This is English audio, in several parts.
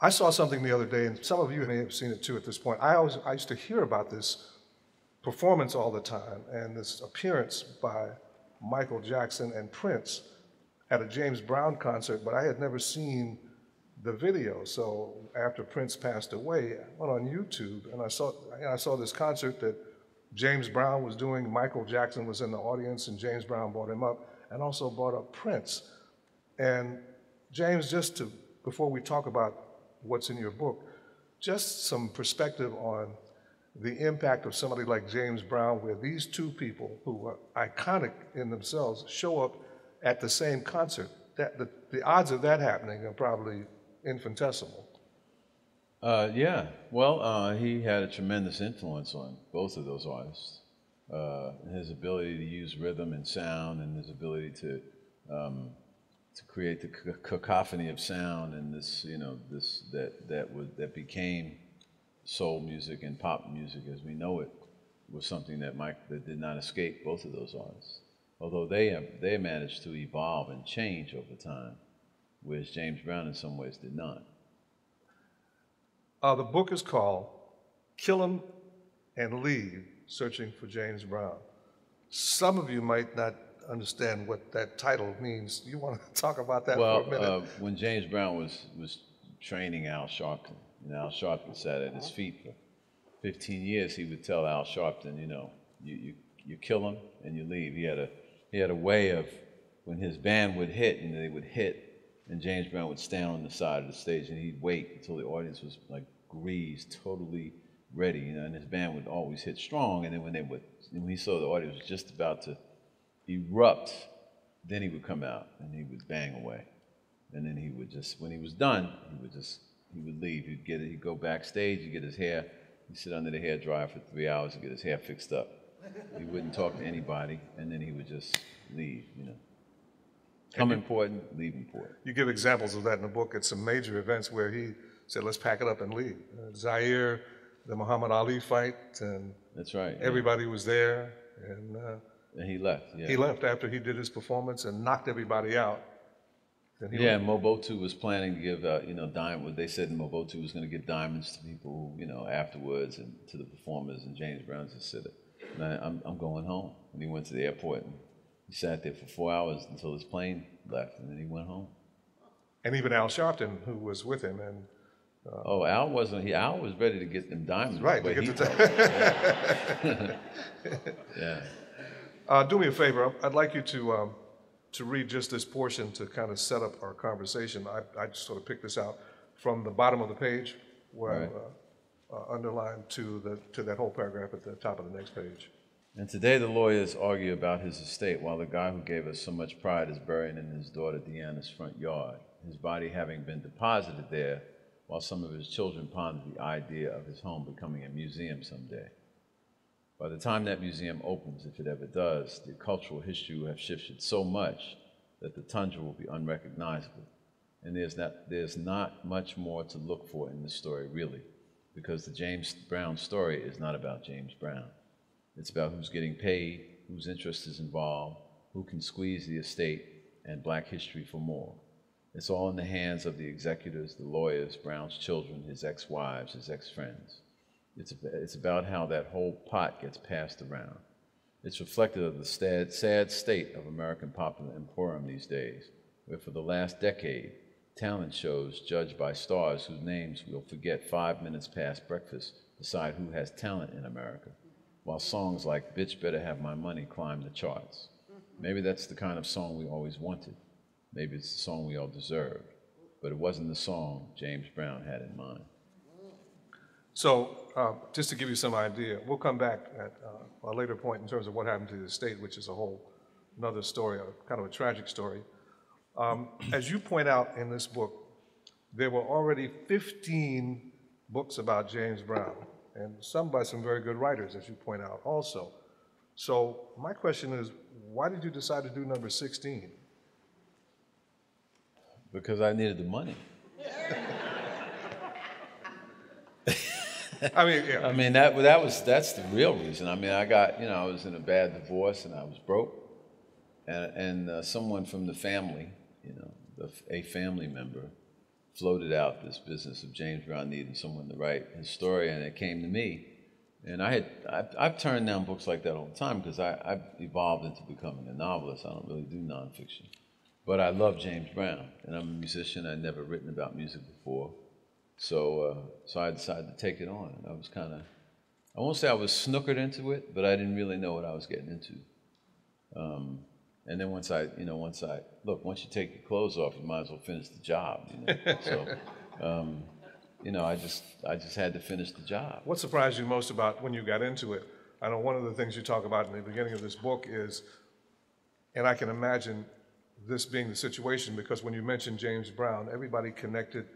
I saw something the other day, and some of you may have seen it too at this point. I always I used to hear about this performance all the time and this appearance by Michael Jackson and Prince at a James Brown concert, but I had never seen the video. So after Prince passed away, I went on YouTube and I saw and I saw this concert that James Brown was doing. Michael Jackson was in the audience, and James Brown brought him up, and also brought up Prince. And James, just to before we talk about what's in your book, just some perspective on the impact of somebody like James Brown, where these two people who are iconic in themselves show up at the same concert. That, the, the odds of that happening are probably infinitesimal. Uh, yeah, well, uh, he had a tremendous influence on both of those artists. Uh, his ability to use rhythm and sound, and his ability to um, to create the cacophony of sound, and this, you know, this that that was that became soul music and pop music as we know it was something that Mike that did not escape both of those artists. Although they have, they managed to evolve and change over time, whereas James Brown in some ways did not. Uh, the book is called Kill 'Em and Leave Searching for James Brown. Some of you might not understand what that title means. You want to talk about that well, for a minute? Uh, when James Brown was, was training Al Sharpton, and Al Sharpton sat at his feet for 15 years, he would tell Al Sharpton, you know, you, you, you kill him and you leave. He had, a, he had a way of, when his band would hit, and they would hit, and James Brown would stand on the side of the stage and he'd wait until the audience was like greased, totally ready, you know, and his band would always hit strong. And then when they would, when he saw the audience was just about to erupt, then he would come out and he would bang away. And then he would just, when he was done, he would just, he would leave. He'd get it, he'd go backstage, he'd get his hair, he'd sit under the hair dryer for three hours and get his hair fixed up. He wouldn't talk to anybody, and then he would just leave, you know. Come important, leave important. You give examples of that in the book at some major events where he said, let's pack it up and leave. Uh, Zaire, the Muhammad Ali fight, and That's right. yeah. everybody was there. And uh, And he left, yeah. he left after he did his performance and knocked everybody out. Then he Yeah, went- Mobutu was planning to give, uh, you know, diamond. They said Mobutu was going to give diamonds to people, you know, afterwards and to the performers. And James Brown just said, "Man, I'm, I'm going home." And he went to the airport and he sat there for four hours until his plane left, and then he went home. and even Al Sharpton, who was with him, and Oh, Al wasn't. He Al was ready to get them diamonds. right, to he get to felt- yeah. Uh, do me a favor. I'd like you to um, to read just this portion to kind of set up our conversation. I, I just sort of picked this out from the bottom of the page, where Right. I uh, uh, underlined to the to that whole paragraph at the top of the next page. And today the lawyers argue about his estate while the guy who gave us so much pride is buried in his daughter Deanna's front yard, his body having been deposited there while some of his children ponder the idea of his home becoming a museum someday. By the time that museum opens, if it ever does, the cultural history will have shifted so much that the tundra will be unrecognizable. And there's not, there's not much more to look for in this story, really, because the James Brown story is not about James Brown. It's about who's getting paid, whose interest is involved, who can squeeze the estate, and black history for more. It's all in the hands of the executors, the lawyers, Brown's children, his ex wives, his ex friends. It's, it's about how that whole pot gets passed around. It's reflective of the sad, sad state of American popular emporium these days, where for the last decade, talent shows judged by stars whose names we'll forget five minutes past breakfast decide who has talent in America, while songs like Bitch Better Have My Money climb the charts. Maybe that's the kind of song we always wanted. Maybe it's the song we all deserved. But it wasn't the song James Brown had in mind. So, uh, just to give you some idea, we'll come back at uh, a later point in terms of what happened to the estate, which is a whole another story, a, kind of a tragic story. Um, as you point out in this book, there were already 15 books about James Brown, and some by some very good writers, as you point out also. So, my question is, why did you decide to do number 16? Because I needed the money. I mean, yeah, I mean, that, that was, that's the real reason. I mean, I got, you know, I was in a bad divorce and I was broke. And, and uh, someone from the family, you know, the, a family member, floated out this business of James Brown needing someone to write his story, and it came to me. And I had I've, I've turned down books like that all the time because I've evolved into becoming a novelist. I don't really do nonfiction, but I love James Brown, and I'm a musician. I'd never written about music before, so uh, so I decided to take it on. I was kind of I won't say I was snookered into it, but I didn't really know what I was getting into. Um, and then once I, you know, once I look, once you take your clothes off, you might as well finish the job. You know? so, um, you know, I just, I just had to finish the job. What surprised you most about when you got into it? I know one of the things you talk about in the beginning of this book is, and I can imagine this being the situation because when you mentioned James Brown, everybody connected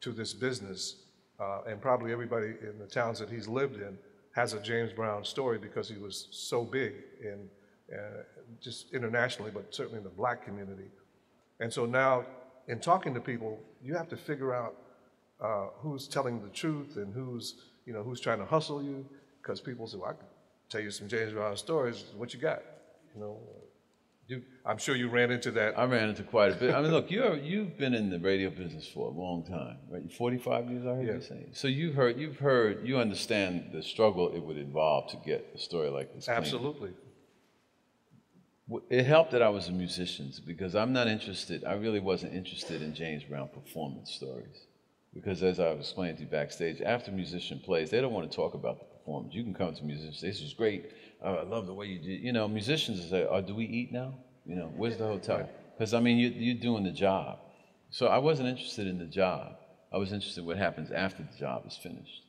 to this business, uh, and probably everybody in the towns that he's lived in has a James Brown story because he was so big in uh, just internationally, but certainly in the black community. And so now, in talking to people, you have to figure out uh, who's telling the truth and who's, you know, who's trying to hustle you, because people say, well, I can tell you some James Brown stories. What you got? You know, you, I'm sure you ran into that. I ran into quite a bit. I mean, look, you're you've been in the radio business for a long time, right? 45 years, I heard yeah. you say. So you've heard, you've heard, you understand the struggle it would involve to get a story like this. Absolutely. Clean it helped that I was a musician because I'm not interested, I really wasn't interested in James Brown performance stories. Because as I was explaining to you backstage, after a musician plays, they don't want to talk about the performance. You can come to musicians, this was great, oh, I love the way you did. You know, musicians say, oh, uh, do we eat now? You know, where's the hotel? Because, I mean, you, you're doing the job. So I wasn't interested in the job. I was interested in what happens after the job is finished.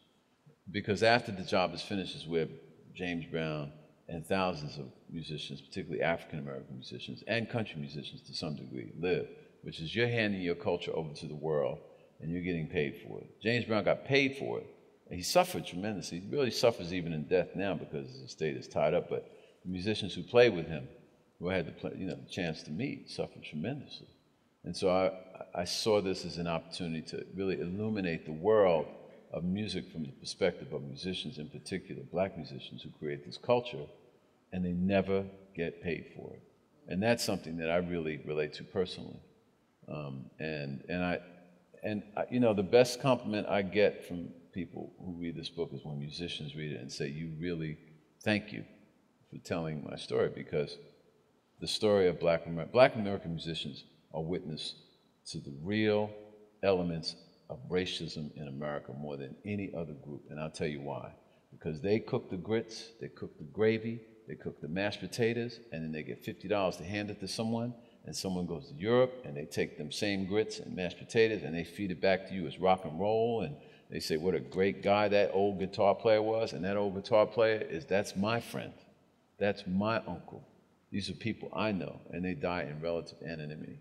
Because after the job is finished is where James Brown and thousands of musicians, particularly African American musicians and country musicians to some degree, live, which is you're handing your culture over to the world and you're getting paid for it. James Brown got paid for it. He suffered tremendously. He really suffers even in death now because his estate is tied up. But the musicians who played with him, who I had the play, you know the chance to meet, suffered tremendously. And so I, I saw this as an opportunity to really illuminate the world of music from the perspective of musicians, in particular, black musicians who create this culture and they never get paid for it. And that's something that I really relate to personally. Um, and and I and I, you know the best compliment I get from people who read this book is when musicians read it and say, "You really thank you for telling my story," because the story of Black Amer- Black American musicians are witness to the real elements of racism in America more than any other group, and I'll tell you why. Because they cook the grits, they cook the gravy, they cook the mashed potatoes, and then they get $50 to hand it to someone, and someone goes to Europe, and they take them same grits and mashed potatoes, and they feed it back to you as rock and roll, and they say what a great guy that old guitar player was, and that old guitar player is, that's my friend. That's my uncle. These are people I know, and they die in relative anonymity.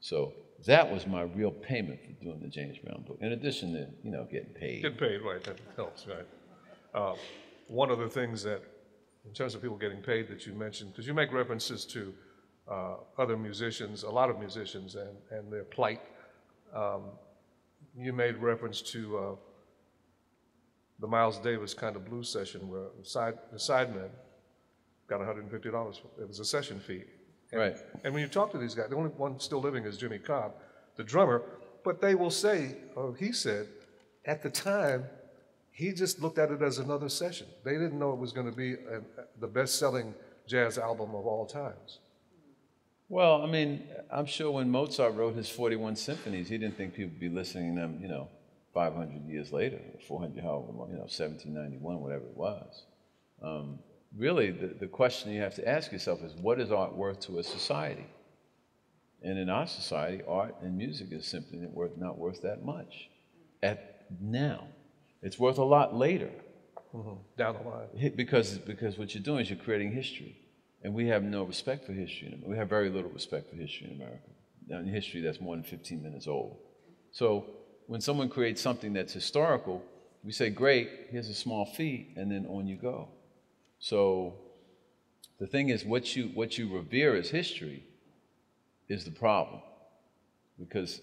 So that was my real payment for doing the James Brown book, in addition to, you know, getting paid. Getting paid, right, that helps, right. Uh, one of the things that in terms of people getting paid that you mentioned, because you make references to uh, other musicians, a lot of musicians, and, and their plight. Um, you made reference to uh, the Miles Davis kind of blues session where the, side, the sidemen got $150. It was a session fee. And, right. And when you talk to these guys, the only one still living is Jimmy Cobb, the drummer, but they will say, or he said, at the time, he just looked at it as another session. They didn't know it was going to be a, the best selling jazz album of all times. Well, I mean, I'm sure when Mozart wrote his 41 symphonies, he didn't think people would be listening to them, you know, 500 years later, 400, however long, you know, 1791, whatever it was. Um, really, the, the question you have to ask yourself is what is art worth to a society? And in our society, art and music is simply not worth that much at now. It's worth a lot later. Mm-hmm. Down the line. Because, because what you're doing is you're creating history. And we have no respect for history. We have very little respect for history in America. Now, in history that's more than 15 minutes old. So when someone creates something that's historical, we say, great, here's a small fee, and then on you go. So the thing is, what you, what you revere as history is the problem. Because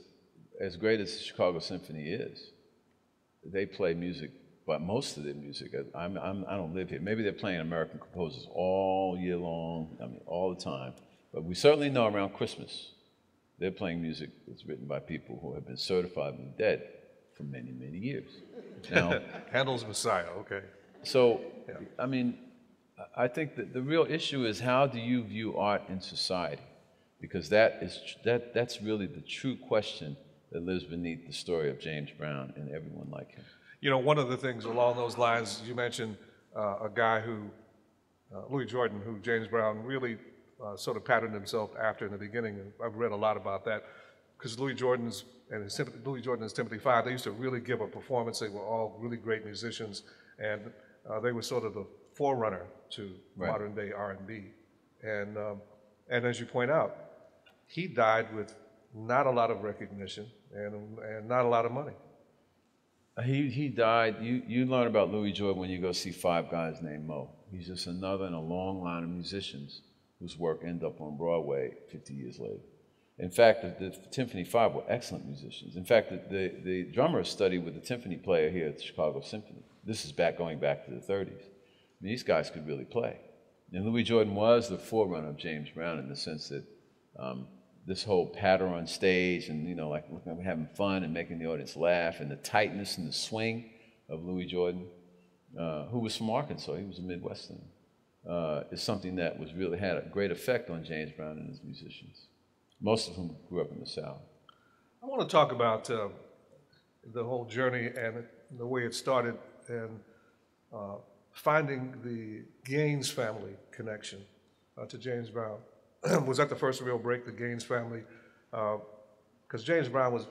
as great as the Chicago Symphony is, they play music, but most of their music, I'm, I'm, I do not live here. Maybe they're playing American composers all year long, I mean, all the time. But we certainly know around Christmas, They're playing music that's written by people who have been certifiably dead for many, many years. Now, Handel's Messiah, okay. so, I mean, I- think that the real issue is how do you view art in society? Because that is that that's really the true question that lives beneath the story of James Brown and everyone like him. You know, one of the things along those lines, you mentioned uh, a guy who, uh, Louis Jordan, who James Brown really uh, sort of patterned himself after in the beginning. And I've read a lot about that because Louis Jordan's and his, Louis Jordan and Tympany Five, they used to really give a performance. They were all really great musicians, and uh, they were sort of the forerunner to Right. modern day R&B. And um, and as you point out, he died with not a lot of recognition and and not a lot of money. He, he died. You, you learn about Louis Jordan when you go see Five Guys Named Moe. He's just another in a long line of musicians whose work end up on Broadway 50 years later. In fact, the, the Tympany Five were excellent musicians. In fact, the, the, the drummer studied with the timpani player here at the Chicago Symphony. This is back going back to the 30s. I mean, these guys could really play. And Louis Jordan was the forerunner of James Brown in the sense that um, this whole patter on stage and, you know, like having fun and making the audience laugh and the tightness and the swing of Louis Jordan, uh, who was from Arkansas, he was a Midwestern, uh, is something that was really had a great effect on James Brown and his musicians, most of whom grew up in the South. I want to talk about uh, the whole journey and the way it started and uh, finding the Gaines family connection uh, to James Brown. was that the first real break, the Gaines family? Because James Brown was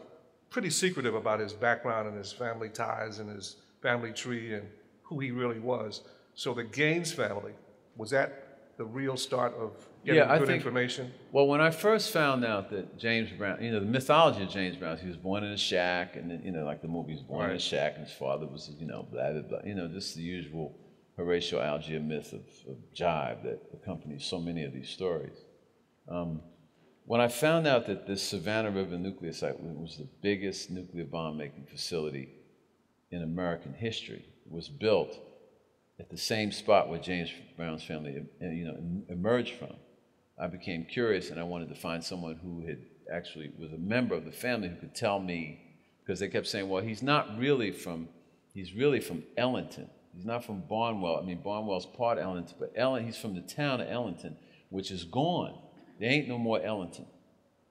pretty secretive about his background and his family ties and his family tree and who he really was. So the Gaines family, was that the real start of getting Yeah, I good think- information? Well, when I first found out that James Brown, you know, the mythology of James Brown, he was born in a shack, and then, you know, like the movie, he was born in a shack, and his father was, you know, blah, blah, blah. You know, just the usual Horatio Alger myth of, of jive that accompanies so many of these stories. Um, when I found out that this Savannah River nuclear site was the biggest nuclear bomb making facility in American history, was built at the same spot where James Brown's family, uh, you know, emerged from. I became curious, and I wanted to find someone who had actually was a member of the family who could tell me, because they kept saying, "Well, he's not really from, he's really from Ellenton. He's not from Barnwell. I mean, Barnwell's part Ellenton, but Ellen, he's from the town of Ellenton, which is gone. There ain't no more Ellenton.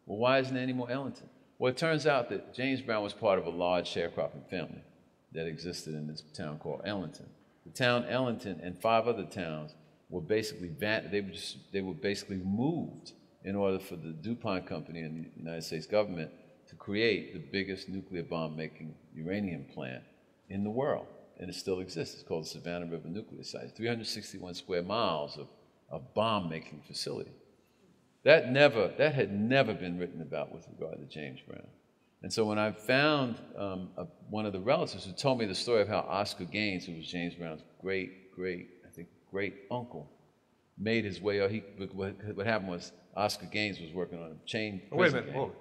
Well, why isn't there any more Ellenton? Well, it turns out that James Brown was part of a large sharecropping family that existed in this town called Ellenton. The town Ellenton and five other towns were basically they were just, they were basically moved in order for the DuPont company and the United States government to create the biggest nuclear bomb making uranium plant in the world. And it still exists. It's called the Savannah River Nuclear Site. 361 square miles of, of bomb making facility. That never, that had never been written about with regard to James Brown. And so when I found um, a, one of the relatives who told me the story of how Oscar Gaines, who was James Brown's great, great, I think, great uncle, made his way. Or he, what, what happened was Oscar Gaines was working on a chain. Wait a minute, it.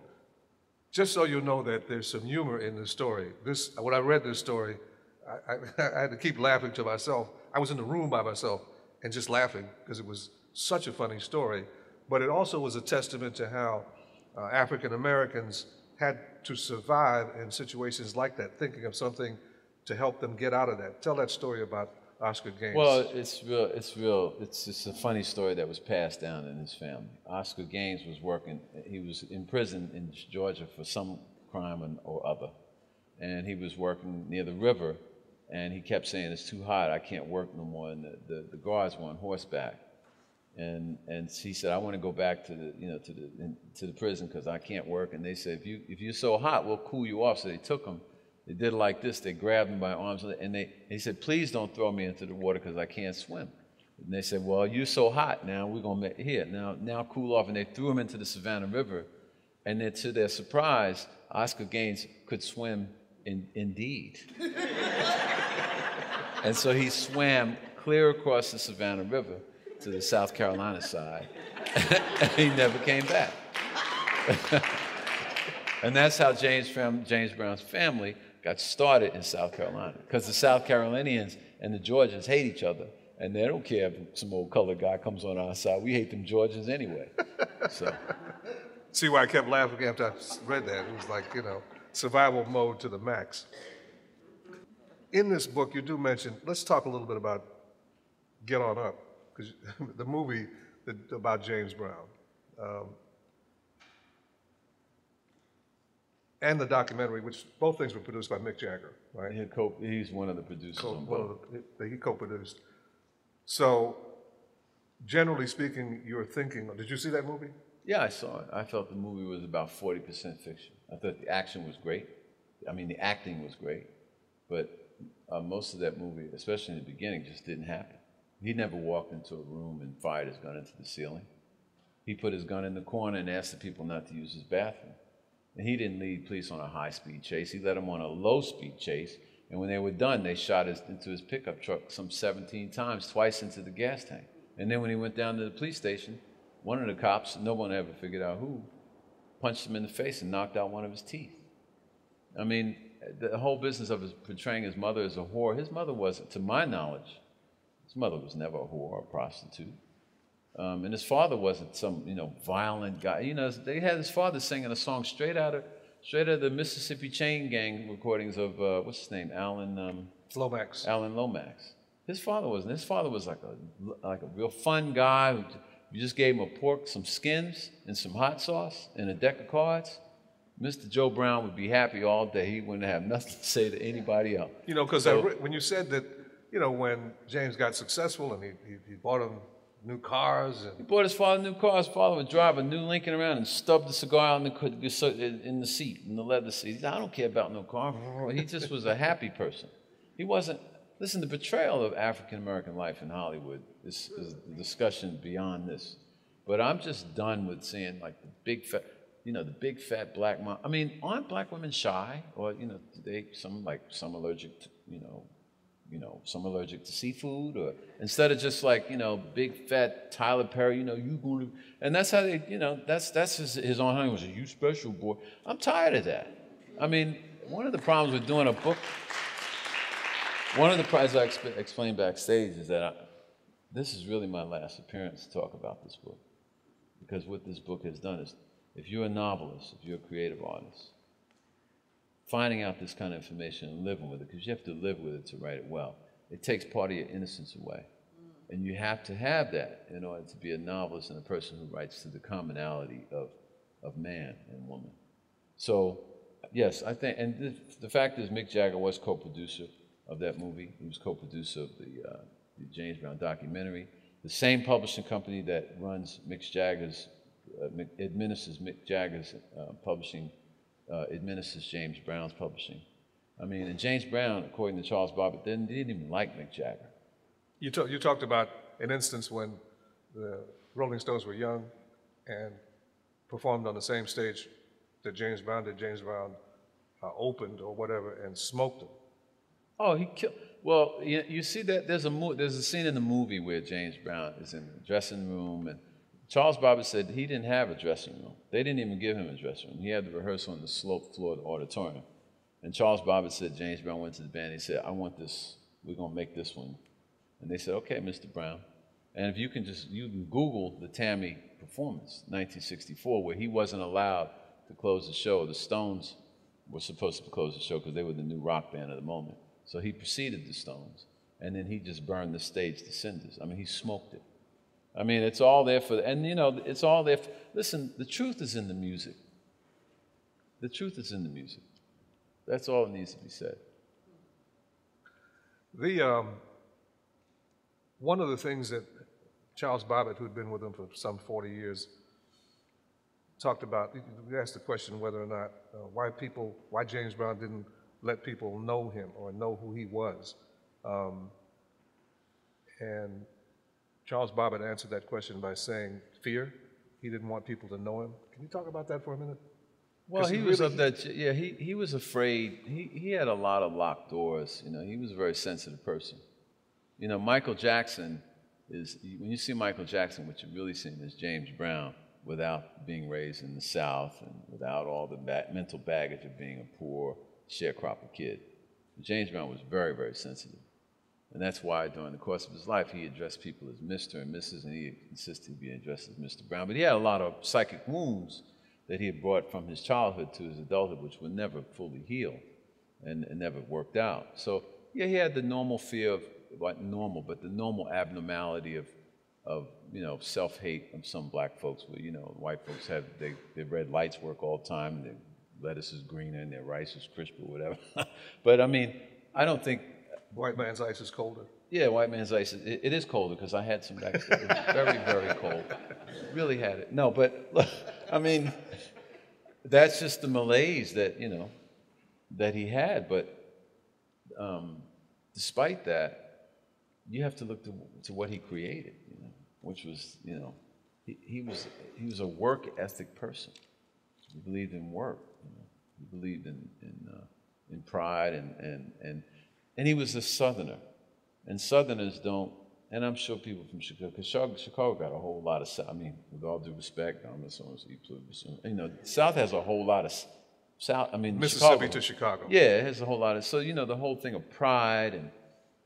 Just so you know that there's some humor in this story. This, when I read this story, I, I, I had to keep laughing to myself. I was in the room by myself and just laughing because it was such a funny story. But it also was a testament to how uh, African Americans had to survive in situations like that, thinking of something to help them get out of that. Tell that story about Oscar Gaines. Well, it's real. It's real. It's it's a funny story that was passed down in his family. Oscar Gaines was working. He was in prison in Georgia for some crime or other, and he was working near the river, and he kept saying, "It's too hot. I can't work no more." And the, the, the guards were on horseback, and and he said, "I want to go back to the you know to the in, to the prison because I can't work." And they said, "If you if you're so hot, we'll cool you off." So they took him. They did like this. They grabbed him by arms, and they he said, "Please don't throw me into the water because I can't swim." And they said, "Well, you're so hot now. We're gonna make here now now cool off." And they threw him into the Savannah River, and then to their surprise, Oscar Gaines could swim in, indeed. and so he swam clear across the Savannah River to the South Carolina side, and he never came back. and that's how James, fam- James Brown's family got started in South Carolina, because the South Carolinians and the Georgians hate each other, and they don't care if some old colored guy comes on our side. We hate them Georgians anyway. So. see why I kept laughing after I read that. It was like, you know, survival mode to the max. In this book, you do mention, let's talk a little bit about Get On Up, because the movie that, about James Brown. Um, and the documentary, which both things were produced by Mick Jagger, right? He co- he's one of the producers Co- on one both. of the, he co-produced. So, generally speaking, you're thinking. Did you see that movie? Yeah, I saw it. I felt the movie was about 40% fiction. I thought the action was great. I mean, the acting was great. But uh, most of that movie, especially in the beginning, just didn't happen. He never walked into a room and fired his gun into the ceiling. He put his gun in the corner and asked the people not to use his bathroom. And he didn't lead police on a high speed chase. He led them on a low speed chase. And when they were done, they shot his, into his pickup truck some 17 times, twice into the gas tank. And then when he went down to the police station, one of the cops, no one ever figured out who, punched him in the face and knocked out one of his teeth. I mean, the whole business of his portraying his mother as a whore, his mother wasn't, to my knowledge, his mother was never a whore or a prostitute. Um, and his father wasn't some, you know, violent guy. You know, they had his father singing a song straight out of, straight out of the Mississippi Chain Gang recordings of, uh, what's his name, Alan, um, Lomax. Alan Lomax. His father wasn't. His father was like a, like a real fun guy who you just gave him a pork, some skins, and some hot sauce, and a deck of cards. Mr. Joe Brown would be happy all day. He wouldn't have nothing to say to anybody else. You know, because So- when you said that, you know, when James got successful and he, he, he bought him new cars and He bought his father new cars. His father would drive a new Lincoln around and stub the cigar in the, in the seat, in the leather seat. Said, I don't care about no car. He just was a happy person. He wasn't, listen, the portrayal of African American life in Hollywood is, is a discussion beyond this. But I'm just done with seeing like the big fat, you know, the big fat black mom. I mean, aren't black women shy? Or, you know, they, some like, some allergic to, you know, you know, some allergic to seafood, or instead of just like, you know, big fat Tyler Perry, you know, you to, and that's how they, you know, that's that's his, his own honey was a you special boy. I'm tired of that. I mean, one of the problems with doing a book, one of the problems I exp- explained backstage is that I, this is really my last appearance to talk about this book, because what this book has done is, if you're a novelist, if you're a creative artist, finding out this kind of information and living with it, because you have to live with it to write it well. It takes part of your innocence away. And you have to have that in order to be a novelist and a person who writes to the commonality of, of man and woman. So, yes, I think, and the, the fact is, Mick Jagger was co producer of that movie. He was co producer of the, uh, the James Brown documentary. The same publishing company that runs Mick Jagger's, uh, administers Mick Jagger's uh, publishing uh, administers James Brown's publishing. I mean, and James Brown, according to Charles Bobbitt, didn't, didn't even like Mick Jagger. you, ta- you talked about an instance when the Rolling Stones were young and performed on the same stage that James Brown did. James Brown uh, opened or whatever and smoked them. Oh, he killed. Well, you, you see that there's a mo- there's a scene in the movie where James Brown is in the dressing room, and Charles Bobbitt said he didn't have a dressing room. They didn't even give him a dressing room. He had the rehearsal on the slope floor of the auditorium. And Charles Bobbitt said James Brown went to the band. He said, "I want this. We're gonna make this one." And they said, "Okay, Mr. Brown." And if you can just you can Google the T.A.M.I. performance, 1964, where he wasn't allowed to close the show. The Stones were supposed to close the show because they were the new rock band of the moment. So he preceded the Stones, and then he just burned the stage to cinders. I mean, he smoked it. I mean, it's all there for, and you know, it's all there. For, listen, the truth is in the music. The truth is in the music. That's all that needs to be said. The, um, one of the things that Charles Bobbitt, who'd been with him for some 40 years, talked about, we asked the question whether or not, uh, why people, why James Brown didn't let people know him or know who he was. Um, and Charles Bobbitt answered that question by saying, fear. He didn't want people to know him. Can you talk about that for a minute? Well, he, he was really- of that. Yeah, he, he was afraid. He, he had a lot of locked doors. You know, he was a very sensitive person. You know, Michael Jackson is when you see Michael Jackson, what you're really seeing is James Brown without being raised in the South and without all the ba- mental baggage of being a poor sharecropper kid. James Brown was very, very sensitive. And that's why during the course of his life, he addressed people as Mr. and Mrs., and he insisted he be addressed as Mr. Brown. But he had a lot of psychic wounds that he had brought from his childhood to his adulthood, which would never fully heal and, and never worked out. So, yeah, he had the normal fear of, like normal, but the normal abnormality of, of you know, self hate of some black folks, where, you know, white folks have, they, their red lights work all the time, and their lettuce is greener, and their rice is crisper, or whatever. but I mean, I don't think. White man's ice is colder. Yeah, white man's ice. It, it is colder because I had some back. Very, very cold. Really had it. No, but I mean, that's just the malaise that you know that he had. But um, despite that, you have to look to, to what he created, you know, which was you know he, he was he was a work ethic person. He believed in work. You know? He believed in in, uh, in pride and and and and he was a Southerner, and Southerners don't. And I'm sure people from Chicago, because Chicago got a whole lot of. I mean, with all due respect, I'm a you know, South has a whole lot of South. I mean, Mississippi Chicago, to Chicago. Yeah, it has a whole lot of. So you know, the whole thing of pride and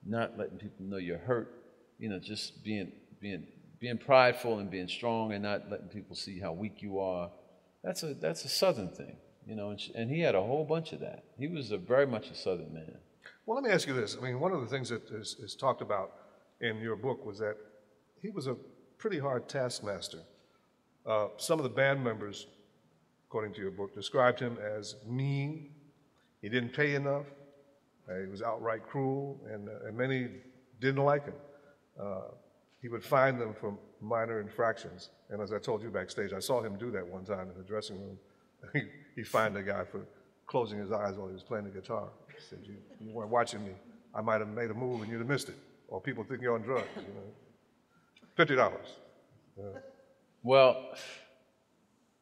not letting people know you're hurt. You know, just being being being prideful and being strong and not letting people see how weak you are. That's a that's a Southern thing, you know. And, and he had a whole bunch of that. He was a, very much a Southern man. Well, let me ask you this. I mean, one of the things that is, is talked about in your book was that he was a pretty hard taskmaster. Uh, some of the band members, according to your book, described him as mean. He didn't pay enough. Uh, he was outright cruel, and, uh, and many didn't like him. Uh, he would fine them for minor infractions. And as I told you backstage, I saw him do that one time in the dressing room. he, he fined a guy for closing his eyes while he was playing the guitar. Said, you, you weren't watching me. I might have made a move and you'd have missed it. Or people think you're on drugs, you know. Fifty dollars. Yeah. Well,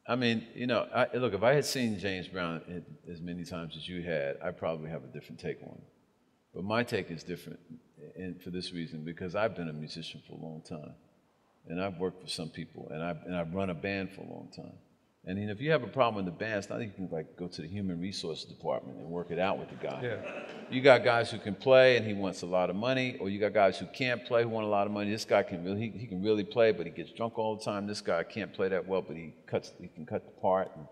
I mean, you know, I, look, if I had seen James Brown as many times as you had, I probably have a different take on it. But my take is different and for this reason, because I've been a musician for a long time. And I've worked for some people, and I've, and I've run a band for a long time. And you know, if you have a problem in the band, not like you can like go to the human resources department and work it out with the guy. Yeah. You got guys who can play and he wants a lot of money, or you got guys who can't play who want a lot of money. This guy can really he, he can really play, but he gets drunk all the time. This guy can't play that well, but he cuts he can cut the part. And,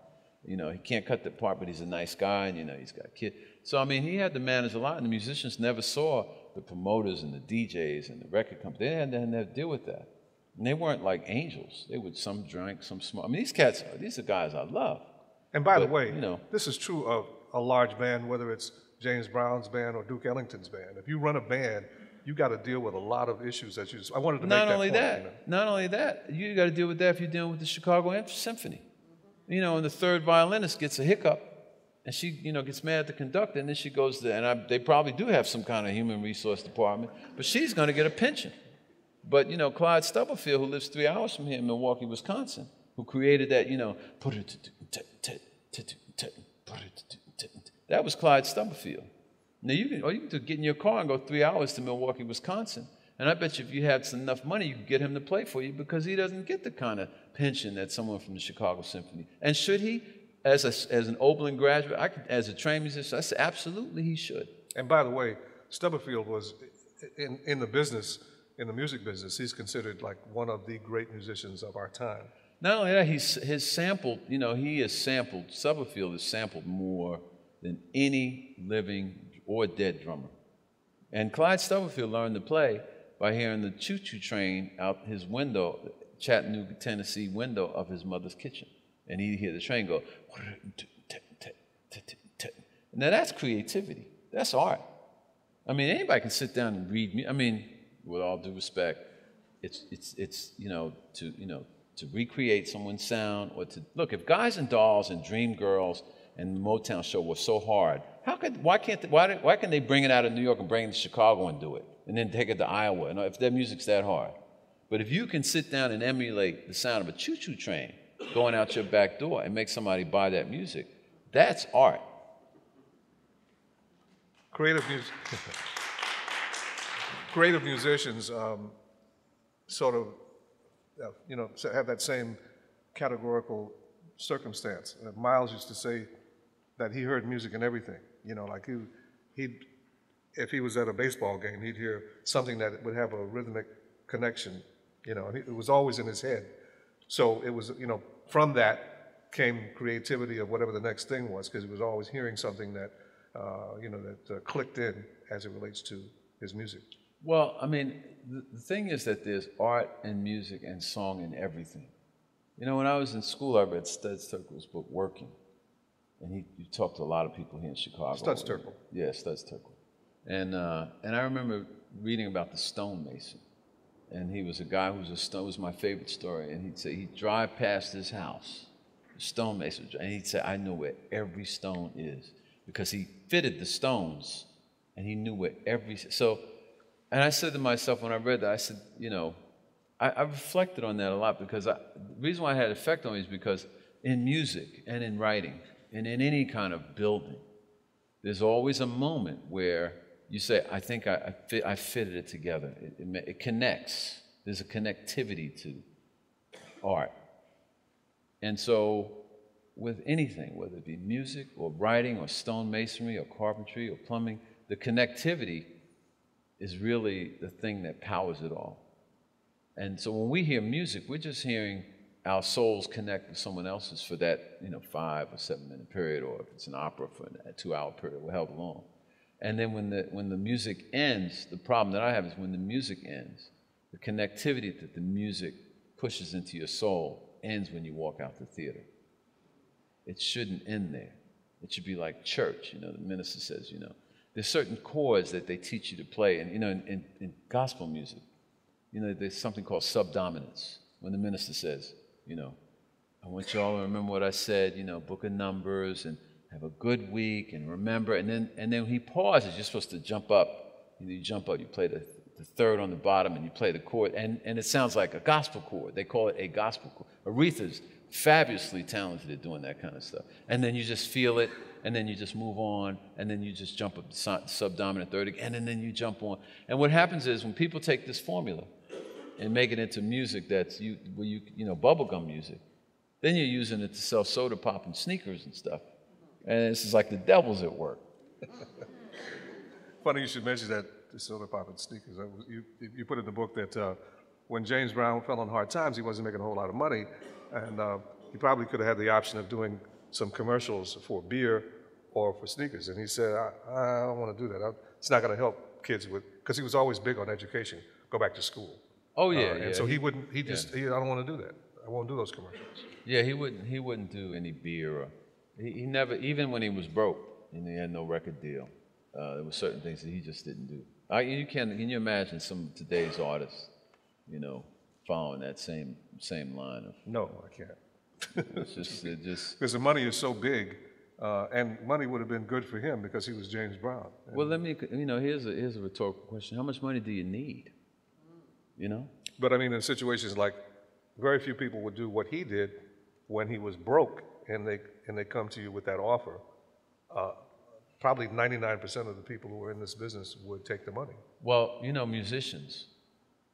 you know, he can't cut the part, but he's a nice guy, and you know, he's got a kid. So I mean, he had to manage a lot, and the musicians never saw the promoters and the DJs and the record companies. They had to, had to deal with that. And they weren't like angels. They would some drink, some smoke. I mean, these cats, these are guys I love. And by but, the way, you know, this is true of a large band, whether it's James Brown's band or Duke Ellington's band. If you run a band, you got to deal with a lot of issues that you. Just, I wanted to not make only that. Point, that you know? Not only that, you got to deal with that if you're dealing with the Chicago Symphony. You know, and the third violinist gets a hiccup, and she, you know, gets mad at the conductor, and then she goes to, and I, they probably do have some kind of human resource department, but she's going to get a pension. But, you know, Clyde Stubblefield, who lives three hours from here in Milwaukee, Wisconsin, who created that, you know, that was Clyde Stubblefield. Now, you can, or you can get in your car and go three hours to Milwaukee, Wisconsin. And I bet you if you had enough money, you could get him to play for you because he doesn't get the kind of pension that someone from the Chicago Symphony. And should he, as, a, as an Oberlin graduate, I could, as a trained musician, I said absolutely he should. And by the way, Stubblefield was in, in the business in the music business, he's considered like one of the great musicians of our time. Not only that, he's his sampled, you know, he has sampled, Stubblefield has sampled more than any living or dead drummer. And Clyde Stubblefield learned to play by hearing the choo choo train out his window, Chattanooga, Tennessee window of his mother's kitchen. And he'd hear the train go, now that's creativity. That's art. I mean, anybody can sit down and read. Me I mean, with all due respect, it's, it's, it's you know, to, you know, to recreate someone's sound or to look, if Guys and Dolls and Dream Girls and the Motown show was so hard, how could, why, can't they, why, why can they bring it out of New York and bring it to Chicago and do it and then take it to Iowa and if their music's that hard? But if you can sit down and emulate the sound of a choo choo train going out your back door and make somebody buy that music, that's art. Creative music. creative musicians um, sort of, uh, you know, have that same categorical circumstance. Uh, Miles used to say that he heard music in everything. You know, like he, he, if he was at a baseball game, he'd hear something that would have a rhythmic connection. You know, it was always in his head. So it was, you know, from that, came creativity of whatever the next thing was, because he was always hearing something that, uh, you know, that uh, clicked in as it relates to his music. Well, I mean, the, the thing is that there's art and music and song and everything. You know, when I was in school, I read Studs Terkel's book, Working. And he, he talked to a lot of people here in Chicago. Studs Terkel. Yeah, Studs Terkel. And, uh, and I remember reading about the stonemason. And he was a guy who was a stone, was my favorite story. And he'd say, he'd drive past his house, the stonemason, and he'd say, I know where every stone is. Because he fitted the stones and he knew where every, so, and I said to myself when I read that, I said, you know, I, I reflected on that a lot because I, the reason why it had effect on me is because in music and in writing and in any kind of building, there's always a moment where you say, I think I, I, fit, I fitted it together. It, it, it connects. There's a connectivity to art. And so, with anything, whether it be music or writing or stonemasonry or carpentry or plumbing, the connectivity is really the thing that powers it all. And so when we hear music, we're just hearing our souls connect with someone else's for that, you know, five or seven minute period, or if it's an opera for a two hour period, or however long. And then when the, when the music ends, the problem that I have is when the music ends, the connectivity that the music pushes into your soul ends when you walk out the theater. It shouldn't end there. It should be like church, you know, the minister says, you know, there's certain chords that they teach you to play. And, you know, in, in, in gospel music, you know, there's something called subdominance. When the minister says, you know, I want you all to remember what I said, you know, book of numbers and have a good week and remember. And then, and then he pauses. You're supposed to jump up. You, know, you jump up, you play the, the third on the bottom and you play the chord. And, and it sounds like a gospel chord. They call it a gospel chord. Aretha's fabulously talented at doing that kind of stuff. And then you just feel it and then you just move on, and then you just jump up to subdominant third again, and then you jump on. And what happens is when people take this formula and make it into music that's you, you, you know, bubblegum music, then you're using it to sell soda pop and sneakers and stuff. And this is like the devil's at work. Funny you should mention that the soda pop and sneakers. You, you put in the book that uh, when James Brown fell on hard times, he wasn't making a whole lot of money, and uh, he probably could have had the option of doing some commercials for beer or for sneakers. And he said, I, I don't want to do that. I, it's not going to help kids with, because he was always big on education, go back to school. Oh, yeah. Uh, and yeah. so he wouldn't, he just, yeah. he, I don't want to do that. I won't do those commercials. Yeah, he wouldn't, he wouldn't do any beer or, he, he never, even when he was broke and he had no record deal, uh, there were certain things that he just didn't do. I, you can, can you imagine some of today's artists, you know, following that same, same line of? No, I can't it's just, it just. Because the money is so big, uh, and money would have been good for him because he was James Brown. And well, let me, you know, here's a, here's a rhetorical question. How much money do you need? You know? But I mean, in situations like, very few people would do what he did when he was broke and they, and they come to you with that offer. Uh, probably 99% of the people who are in this business would take the money. Well, you know, musicians,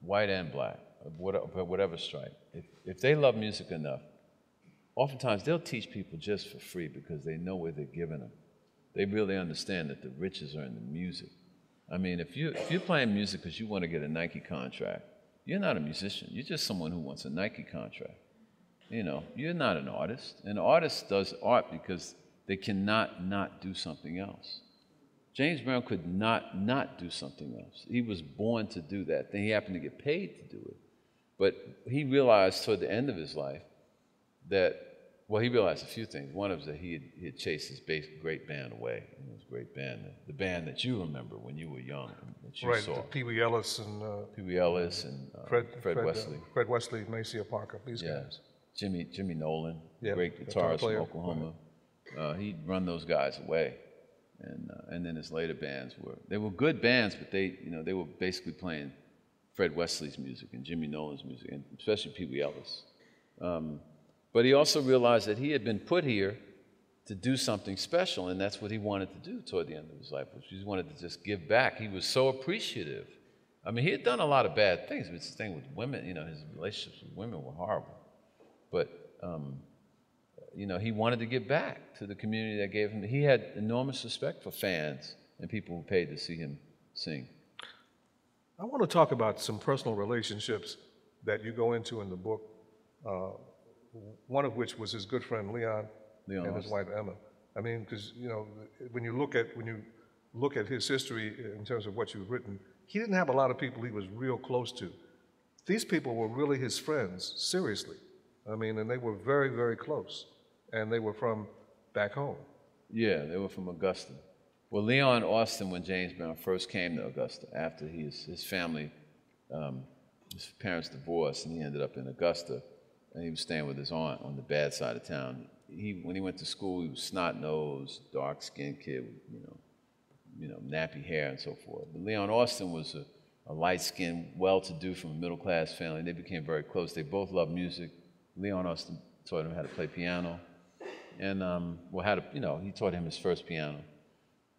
white and black, whatever stripe, if, if they love music enough, oftentimes they'll teach people just for free because they know where they're giving them. They really understand that the riches are in the music. I mean, if, you, if you're playing music because you want to get a Nike contract, you're not a musician. You're just someone who wants a Nike contract. You know, you're not an artist. An artist does art because they cannot not do something else. James Brown could not not do something else. He was born to do that. Then he happened to get paid to do it. But he realized toward the end of his life that well, he realized a few things. One was that he had, he had chased his base, great band away. His great band, the, band that you remember when you were young, that you right, saw. Pee Wee Ellis and uh, Pee Wee Ellis and uh, Fred, Fred, Fred, Wesley. Uh, Fred Wesley, Maceo Parker, these yeah. guys. Jimmy Jimmy Nolen, yeah, great guitarist from Oklahoma. Right. Uh, he'd run those guys away, and uh, and then his later bands were they were good bands, but they you know they were basically playing Fred Wesley's music and Jimmy Nolen's music, and especially Pee Wee Ellis. Um, but he also realized that he had been put here to do something special, and that's what he wanted to do toward the end of his life, which he wanted to just give back. He was so appreciative. I mean, he had done a lot of bad things. It's the thing with women, you know, his relationships with women were horrible. But, um, you know, he wanted to give back to the community that gave him. He had enormous respect for fans and people who paid to see him sing. I want to talk about some personal relationships that you go into in the book. Uh, one of which was his good friend Leon, Leon and his wife Emma. I mean, because you know, when you look at when you look at his history in terms of what you've written, he didn't have a lot of people he was real close to. These people were really his friends, seriously. I mean, and they were very, very close, and they were from back home. Yeah, they were from Augusta. Well, Leon Austin, when James Brown first came to Augusta, after his, his family, um, his parents divorced, and he ended up in Augusta, and he was staying with his aunt on the bad side of town. He, when he went to school, he was snot-nosed, dark-skinned kid, with, you know, you know, nappy hair and so forth. But Leon Austin was a, a light-skinned, well-to-do from a middle-class family. They became very close. They both loved music. Leon Austin taught him how to play piano, and um, well, how to, you know, he taught him his first piano,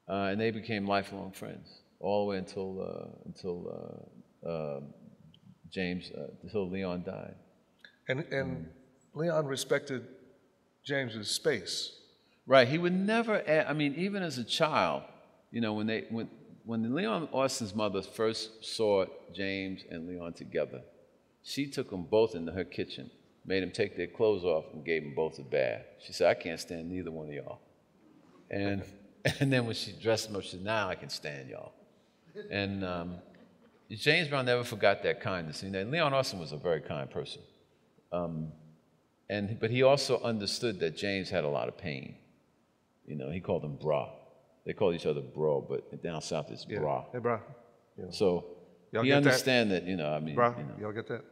uh, and they became lifelong friends all the way until uh, until uh, uh, James, uh, until Leon died. And, and Leon respected James's space. Right. He would never. I mean, even as a child, you know, when they when when Leon Austin's mother first saw James and Leon together, she took them both into her kitchen, made them take their clothes off, and gave them both a bath. She said, "I can't stand neither one of y'all." And and then when she dressed them up, she said, "Now I can stand y'all." And um, James Brown never forgot that kindness. You know, Leon Austin was a very kind person. And, but he also understood that James had a lot of pain. You know, he called him bra. They call each other bro, but down south it's bra. Hey, bro. So Y'all he get that? understand that? you know, I mean, Bro, you know, y'all get that?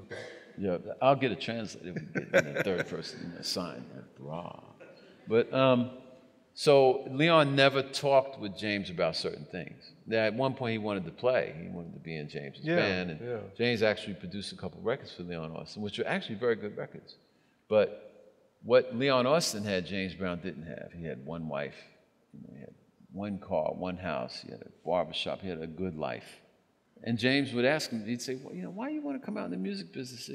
Okay. yeah, I'll get a translator. if we get you know, third person you know, sign that bra. But um, so Leon never talked with James about certain things. Now, at one point, he wanted to play. He wanted to be in James's Yeah, band, and yeah. James actually produced a couple records for Leon Austin, which were actually very good records. But what Leon Austin had, James Brown didn't have. He had one wife, you know, he had one car, one house, he had a barber shop, he had a good life. And James would ask him, he'd say, well, you know, why you want to come out in the music business?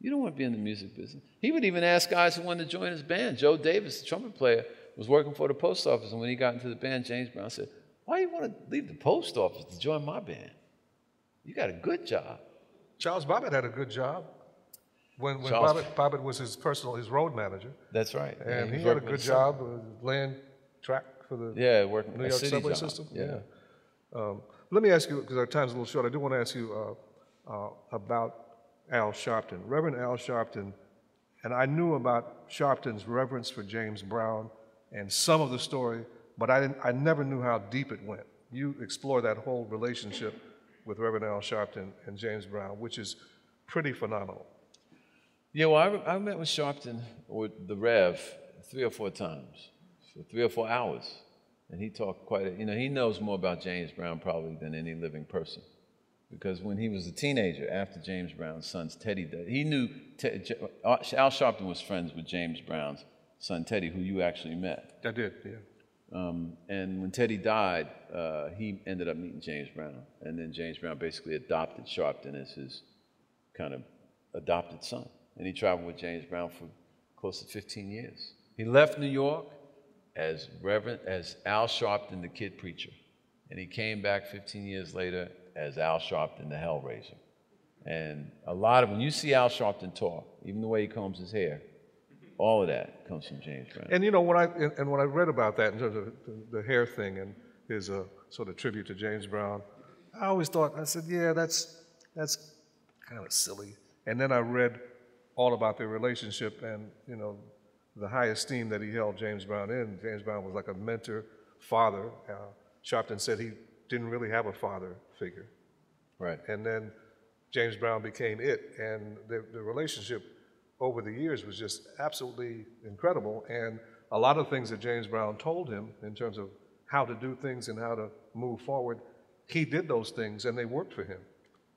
You don't want to be in the music business. He would even ask guys who wanted to join his band. Joe Davis, the trumpet player, was working for the post office, and when he got into the band, James Brown said, why do you want to leave the post office to join my band? You got a good job. Charles Bobbitt had a good job. When, when Charles- Bobbitt, Bobbitt was his personal, his road manager, That's right. and he was had a good job uh, laying track for the Yeah, working New York city subway job. system. Yeah. Um, let me ask you, because our time's a little short, I do want to ask you uh, uh, about Al Sharpton. Reverend Al Sharpton, and I knew about Sharpton's reverence for James Brown and some of the story, but I, didn't, I never knew how deep it went. You explore that whole relationship with Reverend Al Sharpton and James Brown, which is pretty phenomenal. Yeah, well, I, I met with Sharpton or the Rev three or four times for three or four hours, and he talked quite. A, you know, he knows more about James Brown probably than any living person, because when he was a teenager, after James Brown's son's Teddy died, he knew Te- Al Sharpton was friends with James Brown's son Teddy, who you actually met. I did, yeah. Um, and when Teddy died, uh, he ended up meeting James Brown, and then James Brown basically adopted Sharpton as his kind of adopted son. And he traveled with James Brown for close to 15 years. He left New York as Reverend as Al Sharpton, the kid preacher, and he came back 15 years later as Al Sharpton, the Hellraiser. And a lot of when you see Al Sharpton talk, even the way he combs his hair, all of that comes from James Brown. And you know, when I and, and when I read about that in terms of the, the hair thing and his uh, sort of tribute to James Brown, I always thought I said, yeah, that's that's kind of silly. And then I read all about their relationship and you know the high esteem that he held James Brown in. James Brown was like a mentor, father. Uh, Sharpton said he didn't really have a father figure, Right. and then James Brown became it, and the, the relationship over the years was just absolutely incredible. And a lot of things that James Brown told him in terms of how to do things and how to move forward, he did those things, and they worked for him.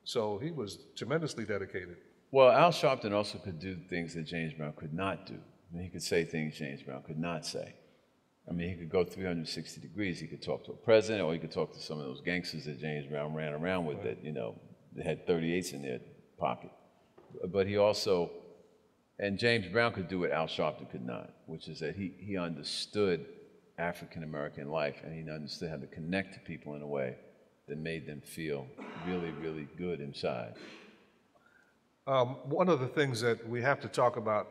So he was tremendously dedicated. Well, Al Sharpton also could do things that James Brown could not do. I mean, he could say things James Brown could not say. I mean, he could go 360 degrees. He could talk to a president, or he could talk to some of those gangsters that James Brown ran around with that, you know, had 38s in their pocket. But he also, and James Brown could do what Al Sharpton could not, which is that he, he understood African American life and he understood how to connect to people in a way that made them feel really, really good inside. Um, one of the things that we have to talk about,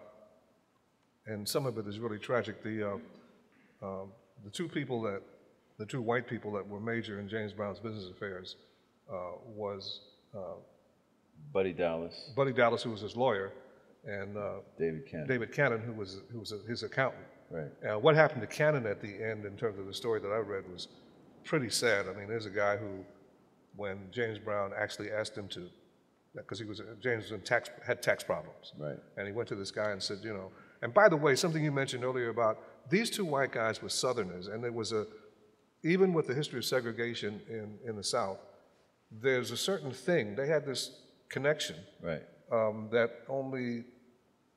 and some of it is really tragic, the, uh, um, the two people that, the two white people that were major in James Brown's business affairs uh, was uh, Buddy Dallas, Buddy Dallas, who was his lawyer, and uh, David Cannon. David Cannon, who was, who was his accountant. Right. Uh, what happened to Cannon at the end, in terms of the story that I read, was pretty sad. I mean, there's a guy who, when James Brown actually asked him to, because he was James was in tax, had tax problems, Right. and he went to this guy and said, you know. And by the way, something you mentioned earlier about these two white guys were Southerners, and there was a, even with the history of segregation in, in the South, there's a certain thing. They had this connection Right. Um, that only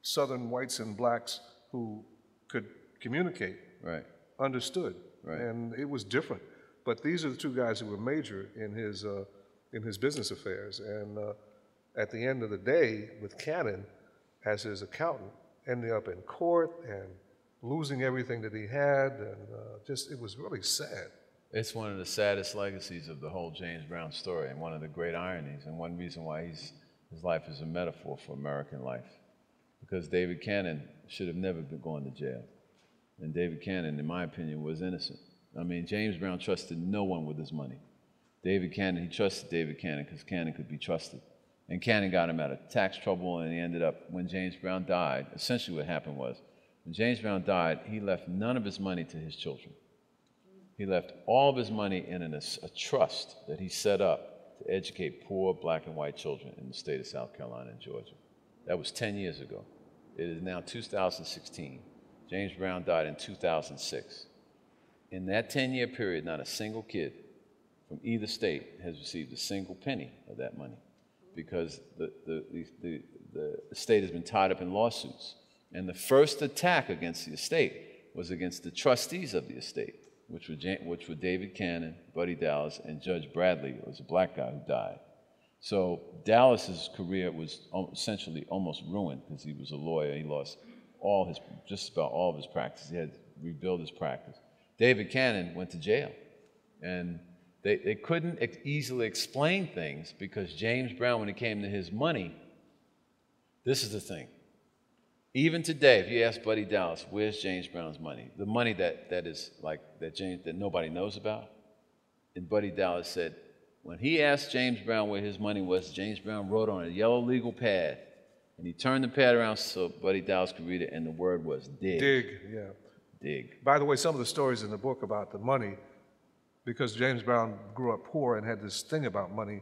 Southern whites and blacks who could communicate Right. understood, Right. and it was different. But these are the two guys who were major in his uh, in his business affairs, and uh, at the end of the day, with Cannon as his accountant, ending up in court and losing everything that he had, and uh, just it was really sad. It's one of the saddest legacies of the whole James Brown story, and one of the great ironies, and one reason why he's, his life is a metaphor for American life. Because David Cannon should have never been going to jail. And David Cannon, in my opinion, was innocent. I mean, James Brown trusted no one with his money. David Cannon, he trusted David Cannon because Cannon could be trusted. And Cannon got him out of tax trouble, and he ended up, when James Brown died, essentially what happened was, when James Brown died, he left none of his money to his children. He left all of his money in an, a trust that he set up to educate poor black and white children in the state of South Carolina and Georgia. That was 10 years ago. It is now 2016. James Brown died in 2006. In that 10 year period, not a single kid from either state has received a single penny of that money because the, the, the, the, the estate has been tied up in lawsuits. And the first attack against the estate was against the trustees of the estate, which were, Jan- which were David Cannon, Buddy Dallas, and Judge Bradley, who was a black guy who died. So Dallas's career was essentially almost ruined because he was a lawyer. He lost all his, just about all of his practice. He had to rebuild his practice. David Cannon went to jail, and they, they couldn't ex- easily explain things because James Brown, when it came to his money, this is the thing. Even today, if you ask Buddy Dallas, where's James Brown's money? The money that, that is like that James that nobody knows about. And Buddy Dallas said, when he asked James Brown where his money was, James Brown wrote on a yellow legal pad, and he turned the pad around so Buddy Dallas could read it, and the word was dig. Dig, yeah. Dig. By the way, some of the stories in the book about the money, because James Brown grew up poor and had this thing about money,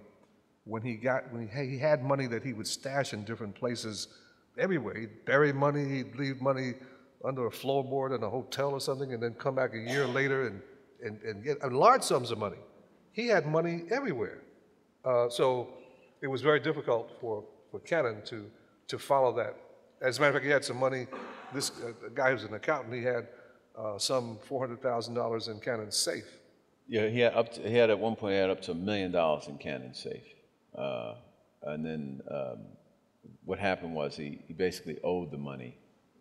when he got when he, he had money that he would stash in different places everywhere. He'd bury money, he'd leave money under a floorboard in a hotel or something, and then come back a year later and, and, and get and large sums of money. He had money everywhere. Uh, so it was very difficult for, for Cannon to, to follow that. As a matter of fact, he had some money. This uh, guy who's an accountant, he had uh, some $400,000 in Cannon's safe. Yeah, he had up to, he had at one point he had up to a million dollars in Cannon safe, uh, and then um, what happened was he, he basically owed the money.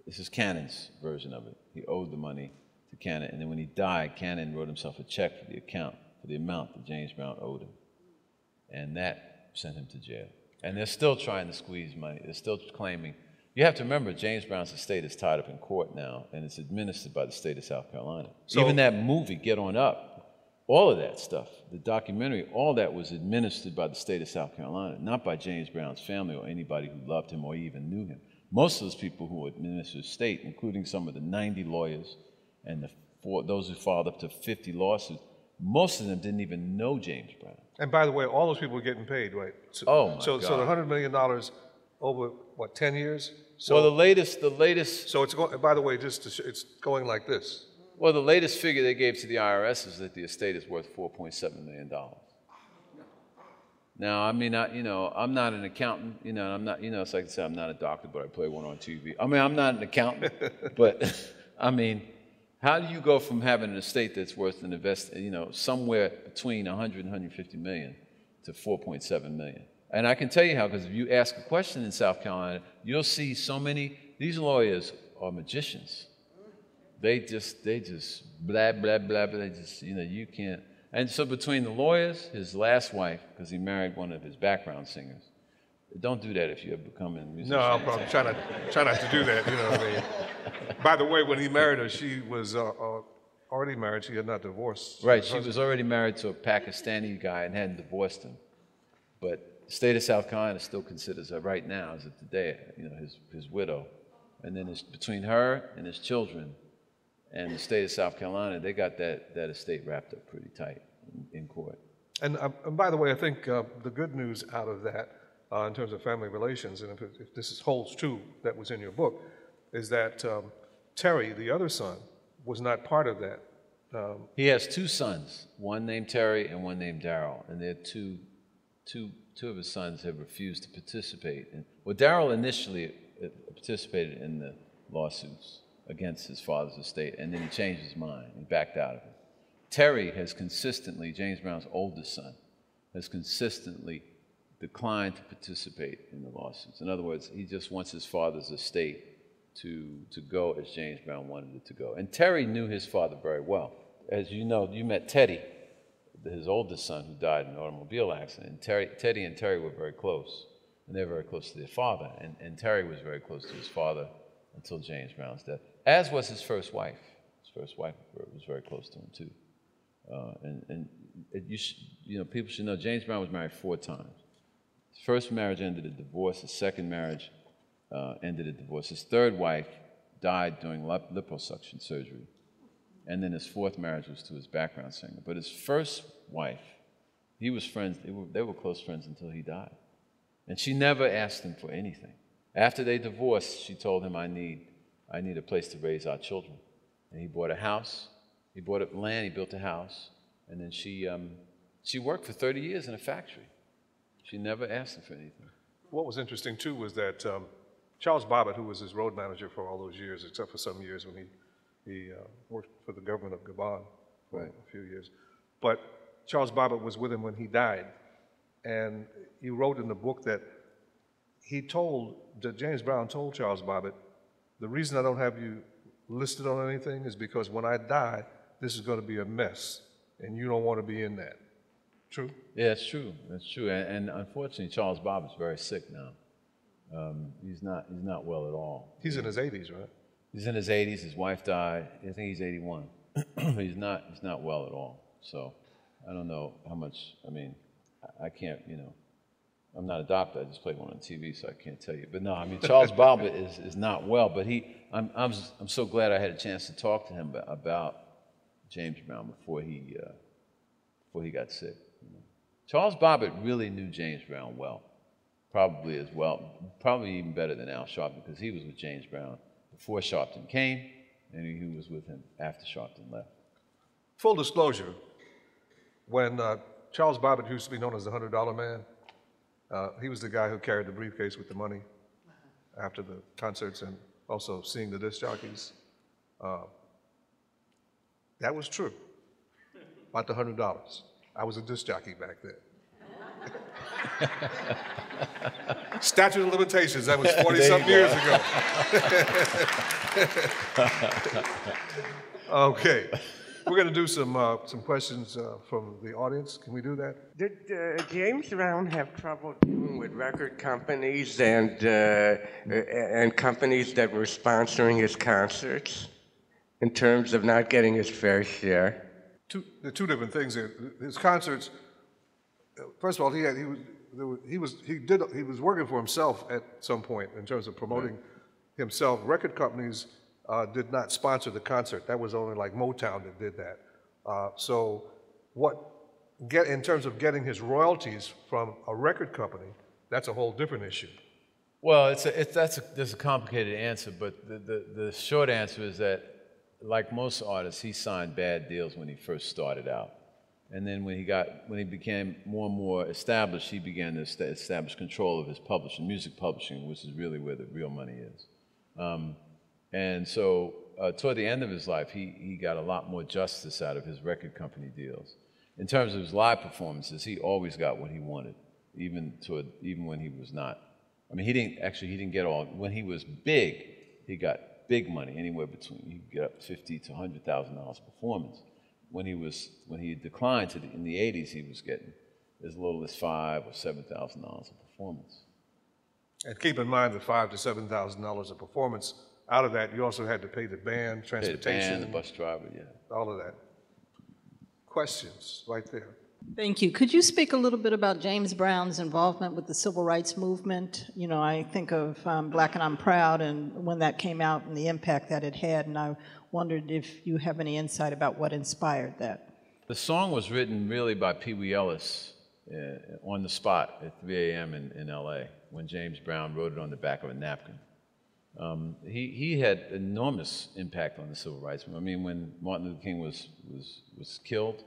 This is Cannon's version of it. He owed the money to Cannon, and then when he died, Cannon wrote himself a check for the account for the amount that James Brown owed him, and that sent him to jail. And they're still trying to squeeze money. They're still claiming. You have to remember, James Brown's estate is tied up in court now, and it's administered by the state of South Carolina. So- Even that movie, Get On Up, all of that stuff, the documentary, all that was administered by the state of South Carolina, not by James Brown's family or anybody who loved him or even knew him. Most of those people who administered the state, including some of the 90 lawyers and the four, those who filed up to 50 lawsuits, most of them didn't even know James Brown. And by the way, all those people were getting paid, right? So, Oh, my so, So the $100 million over, what, 10 years? So, well, the latest, the latest, so it's going, by the way, just to sh- it's going like this. Well, the latest figure they gave to the IRS is that the estate is worth 4.7 million dollars. Now, I mean, I, you know, I'm not an accountant, you know, I'm not, you know, it's like I said, I'm not a doctor, but I play one on TV. I mean, I'm not an accountant, but I mean, how do you go from having an estate that's worth an invest, you know, somewhere between 100 and 150 million to 4.7 million? And I can tell you how, because if you ask a question in South Carolina, you'll see so many, these lawyers are magicians. They just, they just blah, blah, blah, blah. They just, you know, you can't. And so between the lawyers, his last wife, because he married one of his background singers, Don't do that if you ever become a musician. No, I'll probably try not, try not to do that, you know what I mean? By the way, when he married her, she was uh, uh, already married. She had not divorced. Right, she was already married to a Pakistani guy and hadn't divorced him. But the state of South Carolina still considers her right now, as of today, you know, his, his widow. And then it's between her and his children and the state of South Carolina, they got that, that estate wrapped up pretty tight in, in court. And, uh, and by the way, I think uh, the good news out of that, uh, in terms of family relations, and if, it- if this is, holds true that was in your book, is that um, Terry, the other son, was not part of that. Um, He has two sons, one named Terry and one named Daryl, and they're two, two, two of his sons have refused to participate. In, well, Daryl initially uh, participated in the lawsuits against his father's estate, and then he changed his mind and backed out of it. Terry has consistently, James Brown's oldest son, has consistently declined to participate in the lawsuits. In other words, he just wants his father's estate to, to go as James Brown wanted it to go. And Terry knew his father very well. As you know, you met Teddy, his oldest son, who died in an automobile accident. And Terry, Teddy and Terry were very close, and they were very close to their father. And, and Terry was very close to his father until James Brown's death, as was his first wife. His first wife was very close to him, too. Uh, and and it, you, you know, people should know James Brown was married four times. His first marriage ended in divorce. His second marriage uh, ended in divorce. His third wife died during lip- liposuction surgery. And then his fourth marriage was to his background singer. But his first wife, he was friends, they were, they were close friends until he died. And she never asked him for anything. After they divorced, she told him, I need, I need a place to raise our children. And he bought a house. He bought up land, he built a house. And then she, um, she worked for 30 years in a factory. She never asked him for anything. what was interesting, too, was that um, Charles Bobbitt, who was his road manager for all those years, except for some years when he, he uh, worked for the government of Gabon for Right. a few years, but Charles Bobbitt was with him when he died. And he wrote in the book that he told, that James Brown told Charles Bobbitt, the reason I don't have you listed on anything is because when I die, this is going to be a mess, and you don't want to be in that. True? Yeah, that's true. That's true. And, and unfortunately, Charles Bob is very sick now. Um, he's not. He's not well at all. He's in his 80s, right? He's in his 80s. His wife died. I think he's 81. he's not. He's not well at all. So I don't know how much. I mean, I, I can't. You know, I'm not a doctor. I just played one on TV, so I can't tell you. But no, I mean, Charles Bobbitt is, is not well. But he. I'm. I'm. I'm so glad I had a chance to talk to him about, James Brown before he. Uh, before he got sick. you know. Charles Bobbitt really knew James Brown well, probably as well, probably even better than Al Sharpton because he was with James Brown before Sharpton came, and he was with him after Sharpton left. Full disclosure, when uh, Charles Bobbitt used to be known as the $100 man, uh, he was the guy who carried the briefcase with the money after the concerts and also seeing the disc jockeys. Uh, that was true about the $100. I was a disc jockey back then. Statute of limitations, that was 40 some years ago. okay, we're going to do some, uh, some questions uh, from the audience. Can we do that? Did uh, James Brown have trouble dealing with record companies and uh, and companies that were sponsoring his concerts in terms of not getting his fair share? two, there are two different things here. His concerts, first of all, he had, he was, was, he was, he did, he was working for himself at some point in terms of promoting himself. Record companies uh, did not sponsor the concert. That was only like Motown that did that. Uh, so what, get, in terms of getting his royalties from a record company, that's a whole different issue. Well, it's a, it's, that's a, there's a complicated answer, but the, the, the short answer is that, like most artists, he signed bad deals when he first started out. And then when he got, when he became more and more established, he began to esta- establish control of his publishing, music publishing, which is really where the real money is. Um, and so uh, toward the end of his life, he, he got a lot more justice out of his record company deals. In terms of his live performances, he always got what he wanted, even toward, even when he was not. I mean, he didn't actually he didn't get all. When he was big, he got big money, anywhere between he could get up fifty to hundred thousand dollars performance. When he was when he declined to the, in the '80s, he was getting as little as five or seven thousand dollars a performance. And keep in mind the five to seven thousand dollars a performance. Out of that, you also had to pay the band, Hey, the transportation, band, the bus driver, yeah. all of that. Questions, right there. Thank you. Could you speak a little bit about James Brown's involvement with the civil rights movement? You know, I think of um, Black and I'm Proud and when that came out and the impact that it had, and I wondered if you have any insight about what inspired that. The song was written really by Pee Wee Ellis uh, on the spot at 3 a.m. in, in LA when James Brown wrote it on the back of a napkin. Um, he, he had enormous impact on the civil rights movement. I mean, when Martin Luther King was, was, was killed,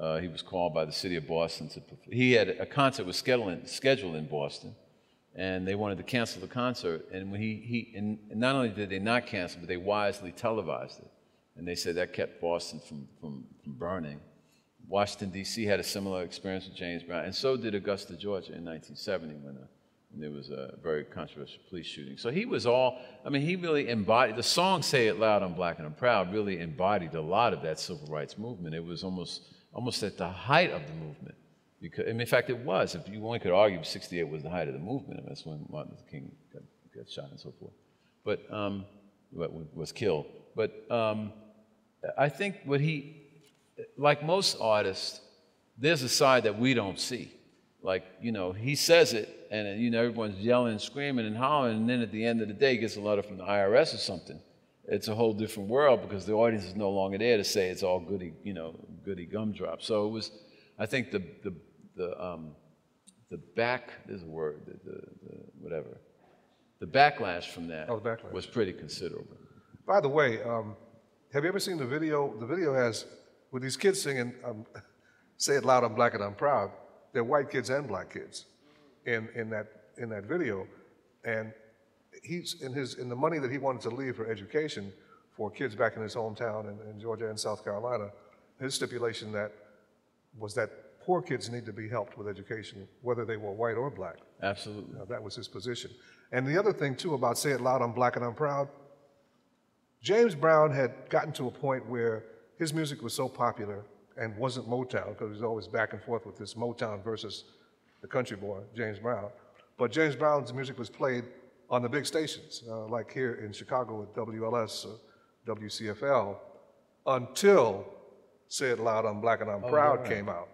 uh, he was called by the city of Boston to. He had a concert was scheduled, scheduled in Boston, and they wanted to cancel the concert. And when he, he and not only did they not cancel, but they wisely televised it. And they said that kept Boston from, from, from burning. Washington, D.C. had a similar experience with James Brown, and so did Augusta, Georgia in 1970 when, uh, there was a very controversial police shooting. So he was all, I mean, he really embodied, the song Say It Loud, I'm Black and I'm Proud really embodied a lot of that civil rights movement. It was almost, almost at the height of the movement. Because, I mean, in fact, it was. If you, one could argue 68 was the height of the movement, and that's when Martin Luther King got, got shot and so forth, but um, was killed. But um, I think what he, like most artists, there's a side that we don't see. Like, you know, he says it, and, you know, everyone's yelling and screaming and hollering, and then at the end of the day, he gets a letter from the IRS or something. It's a whole different world because the audience is no longer there to say it's all goody, you know, goody gumdrop. So it was, I think the, the, the, um, the back, there's a word, the, the, the whatever, the backlash from that Oh, backlash. was pretty considerable. By the way, um, have you ever seen the video? The video has, with these kids singing, um, Say It Loud, I'm Black and I'm Proud, they're white kids and black kids in, in, that, in that video. And he's, in, his, in the money that he wanted to leave for education for kids back in his hometown in, in Georgia and South Carolina, his stipulation that was that poor kids need to be helped with education, whether they were white or black. Absolutely. Uh, that was his position. And the other thing, too, about Say It Loud, I'm Black and I'm Proud, James Brown had gotten to a point where his music was so popular and wasn't Motown, because he was always back and forth with this Motown versus the country boy, James Brown. But James Brown's music was played on the big stations, uh, like here in Chicago with WLS or WCFL, until Say It Loud, I'm Black and I'm Proud came out.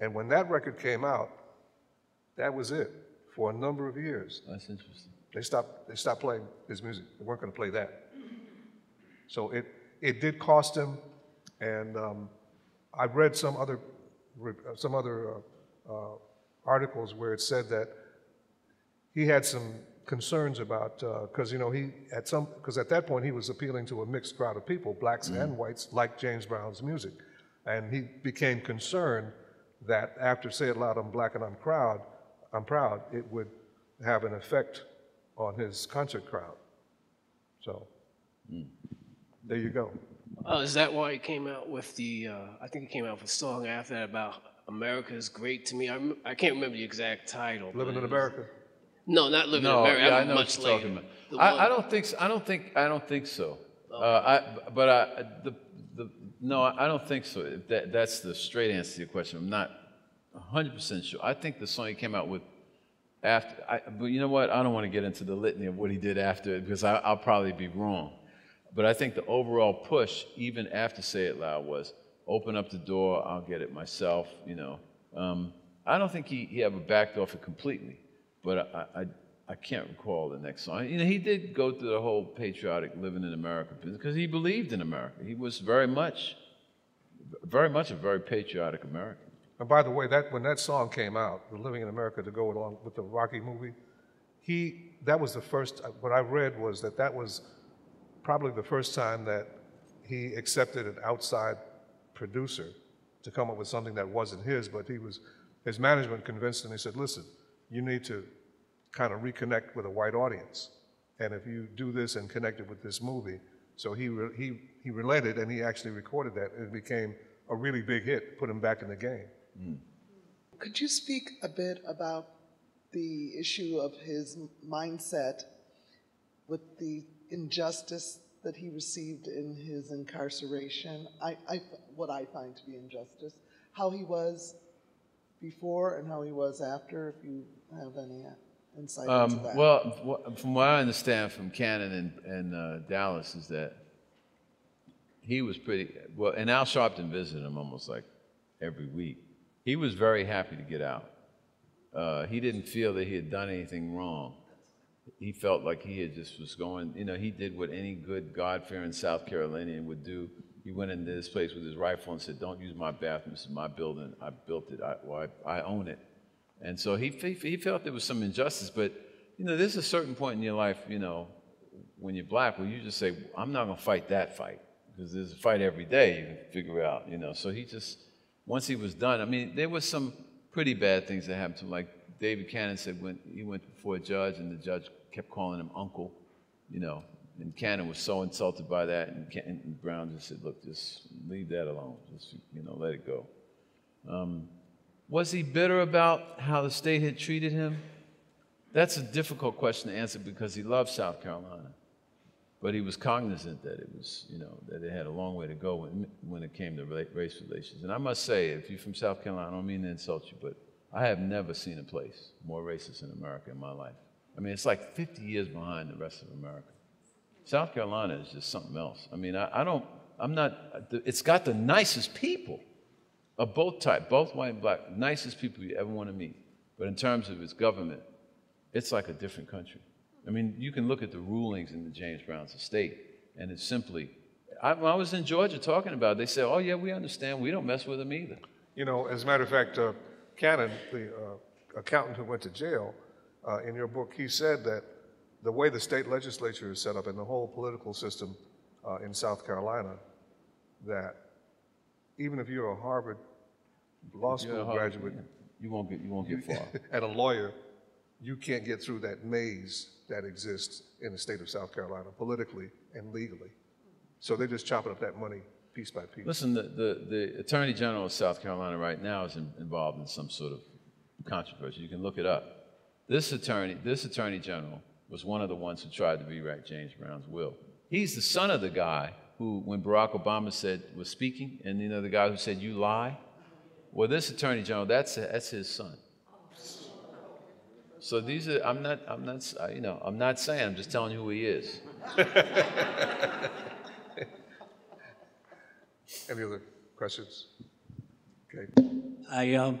And when that record came out, that was it for a number of years. That's interesting. They stopped, they stopped playing his music. They weren't going to play that. So it, it did cost him, and um, I've read some other, uh, some other uh, uh, articles where it said that he had some concerns about, because, you know, he, at some, because at that point he was appealing to a mixed crowd of people, blacks and whites, like James Brown's music. And he became concerned that after Say It Loud, I'm Black and I'm Proud, I'm Proud, it would have an effect on his concert crowd. So, there you go. Oh, is that why he came out with the? Uh, I think he came out with a song after that about America is great to me. I, rem- I can't remember the exact title. but Living it in was- America. No, not living No, in America. yeah, I know much what you're later. talking The about. I, I don't think so. I don't think I don't think so. Uh, I, but I, the, the, no, I don't think so. If That, that's the straight answer to your question. I'm not 100% sure. I think the song he came out with after, I, but you know what? I don't want to get into the litany of what he did after it because I, I'll probably be wrong. But I think the overall push, even after Say It Loud, was open up the door, I'll get it myself, you know. Um, I don't think he, he ever backed off it completely, but I, I, I can't recall the next song. You know, he did go through the whole patriotic living in America because he believed in America. He was very much, very much a very patriotic American. And by the way, that when that song came out, "The Living in America," to go along with the Rocky movie, he that was the first. What I read was that that was probably the first time that he accepted an outside producer to come up with something that wasn't his, but he was his management convinced him. He said, "Listen, you need to kind of reconnect with a white audience, and if you do this and connect it with this movie." So he re- he he relented, and he actually recorded that, and it became a really big hit, put him back in the game. Mm. Could you speak a bit about the issue of his mindset with the injustice that he received in his incarceration? I, I, what I find to be injustice, how he was before and how he was after, if you have any insight into Um, that? well, from what I understand from Cannon and, and uh, Dallas is that he was pretty well, and Al Sharpton visited him almost like every week. He was very happy to get out. Uh, he didn't feel that he had done anything wrong. He felt like he had just was going, you know, he did what any good God-fearing South Carolinian would do. He went into this place with his rifle and said, "Don't use my bathroom. This is my building. I built it. I, well, I, I own it." And so he, he, he felt there was some injustice, but you know, there's a certain point in your life, you know, when you're black, where you just say, I'm not going to fight that fight because there's a fight every day you can figure out, you know. So he just, once he was done, I mean, there was some pretty bad things that happened to him. Like David Cannon said when he went before a judge and the judge kept calling him uncle, you know, and Cannon was so insulted by that, and, Can- and Brown just said, look, just leave that alone. Just, you know, let it go. Um, was he bitter about how the state had treated him? That's a difficult question to answer because he loved South Carolina. But he was cognizant that it was, you know, that it had a long way to go when, when it came to race relations. And I must say, if you're from South Carolina, I don't mean to insult you, but I have never seen a place more racist in America in my life. I mean, it's like 50 years behind the rest of America. South Carolina is just something else. I mean, I, I don't, I'm not, it's got the nicest people of both type, both white and black, nicest people you ever want to meet. But in terms of its government, it's like a different country. I mean, you can look at the rulings in the James Brown's estate, and it's simply. I, I was in Georgia talking about it, they said, "Oh yeah, we understand. We don't mess with them either." You know, as a matter of fact, uh, Cannon, the uh, accountant who went to jail, uh, in your book, he said that the way the state legislature is set up and the whole political system uh, in South Carolina, that even if you're a Harvard law school a graduate You won't get. You won't get far. and a lawyer, you can't get through that maze that exists in the state of South Carolina politically and legally. So they're just chopping up that money piece by piece. Listen, the, the, the Attorney General of South Carolina right now is in, involved in some sort of controversy. You can look it up. This attorney, this Attorney General was one of the ones who tried to rewrite James Brown's will. He's the son of the guy who, when Barack Obama said was speaking, and you know the guy who said you lie. Well, this Attorney General, that's that's his son. So these are. I'm not. I'm not. You know. I'm not saying. I'm just telling you who he is. Any other questions? Okay. I um,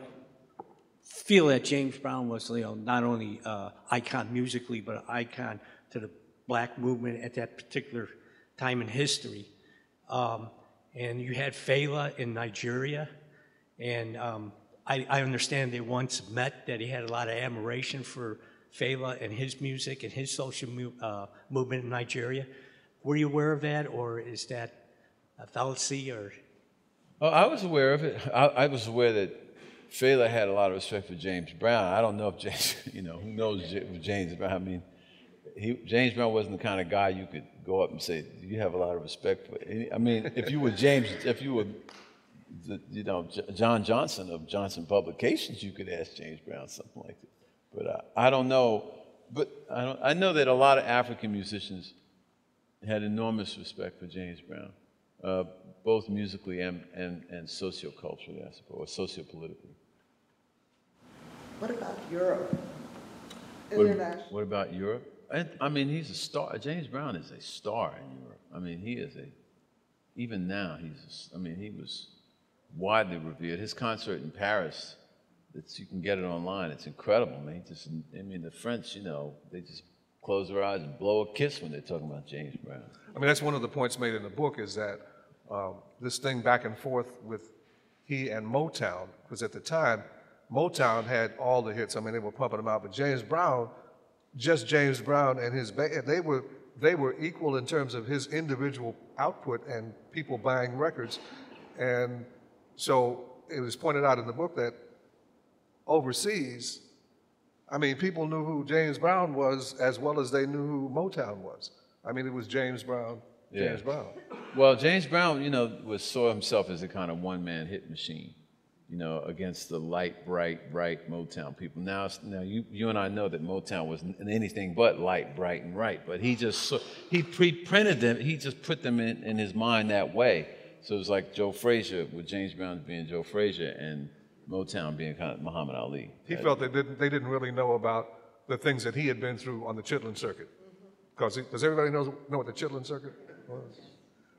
feel that James Brown was, you know, not only uh, icon musically, but an icon to the black movement at that particular time in history. Um, and you had Fela in Nigeria, and um, I, I understand they once met, that he had a lot of admiration for Fela and his music and his social uh, movement in Nigeria. Were you aware of that, or is that fallacy, or Oh, I was aware of it. I, I was aware that Fela had a lot of respect for James Brown. I don't know if James, you know, who knows James Brown. I mean, he, James Brown wasn't the kind of guy you could go up and say, "You have a lot of respect for." I mean, if you were James, if you were, you know, John Johnson of Johnson Publications, you could ask James Brown something like that. But uh, I don't know. But I, I know that a lot of African musicians had enormous respect for James Brown, uh, both musically and, and, and socioculturally, I suppose, or sociopolitically. What about Europe? What, International. what about Europe? I, I mean, he's a star. James Brown is a star in Europe. I mean, he is a, even now, he's, a s- I mean, he was widely revered. His concert in Paris, it's, you can get it online. It's incredible, man. He just, I mean, the French, you know, they just close their eyes and blow a kiss when they're talking about James Brown. I mean, that's one of the points made in the book is that um, this thing back and forth with he and Motown, because at the time, Motown had all the hits. I mean, they were pumping them out, but James Brown, just James Brown and his band, they were they were equal in terms of his individual output and people buying records, and so it was pointed out in the book that overseas, I mean, people knew who James Brown was as well as they knew who Motown was. I mean, it was James Brown, James Yeah. Brown. Well, James Brown, you know, was saw himself as a kind of one-man hit machine, you know, against the light, bright, bright Motown people. Now, now you, you and I know that Motown was anything but light, bright, and right. But he just saw, he pre-printed them. He just put them in, in his mind that way. So it was like Joe Frazier, with James Brown being Joe Frazier, and Motown being kind of Muhammad Ali. He felt they didn't, they didn't really know about the things that he had been through on the Chitlin Circuit. Mm-hmm. Because, does everybody know, know what the Chitlin Circuit was?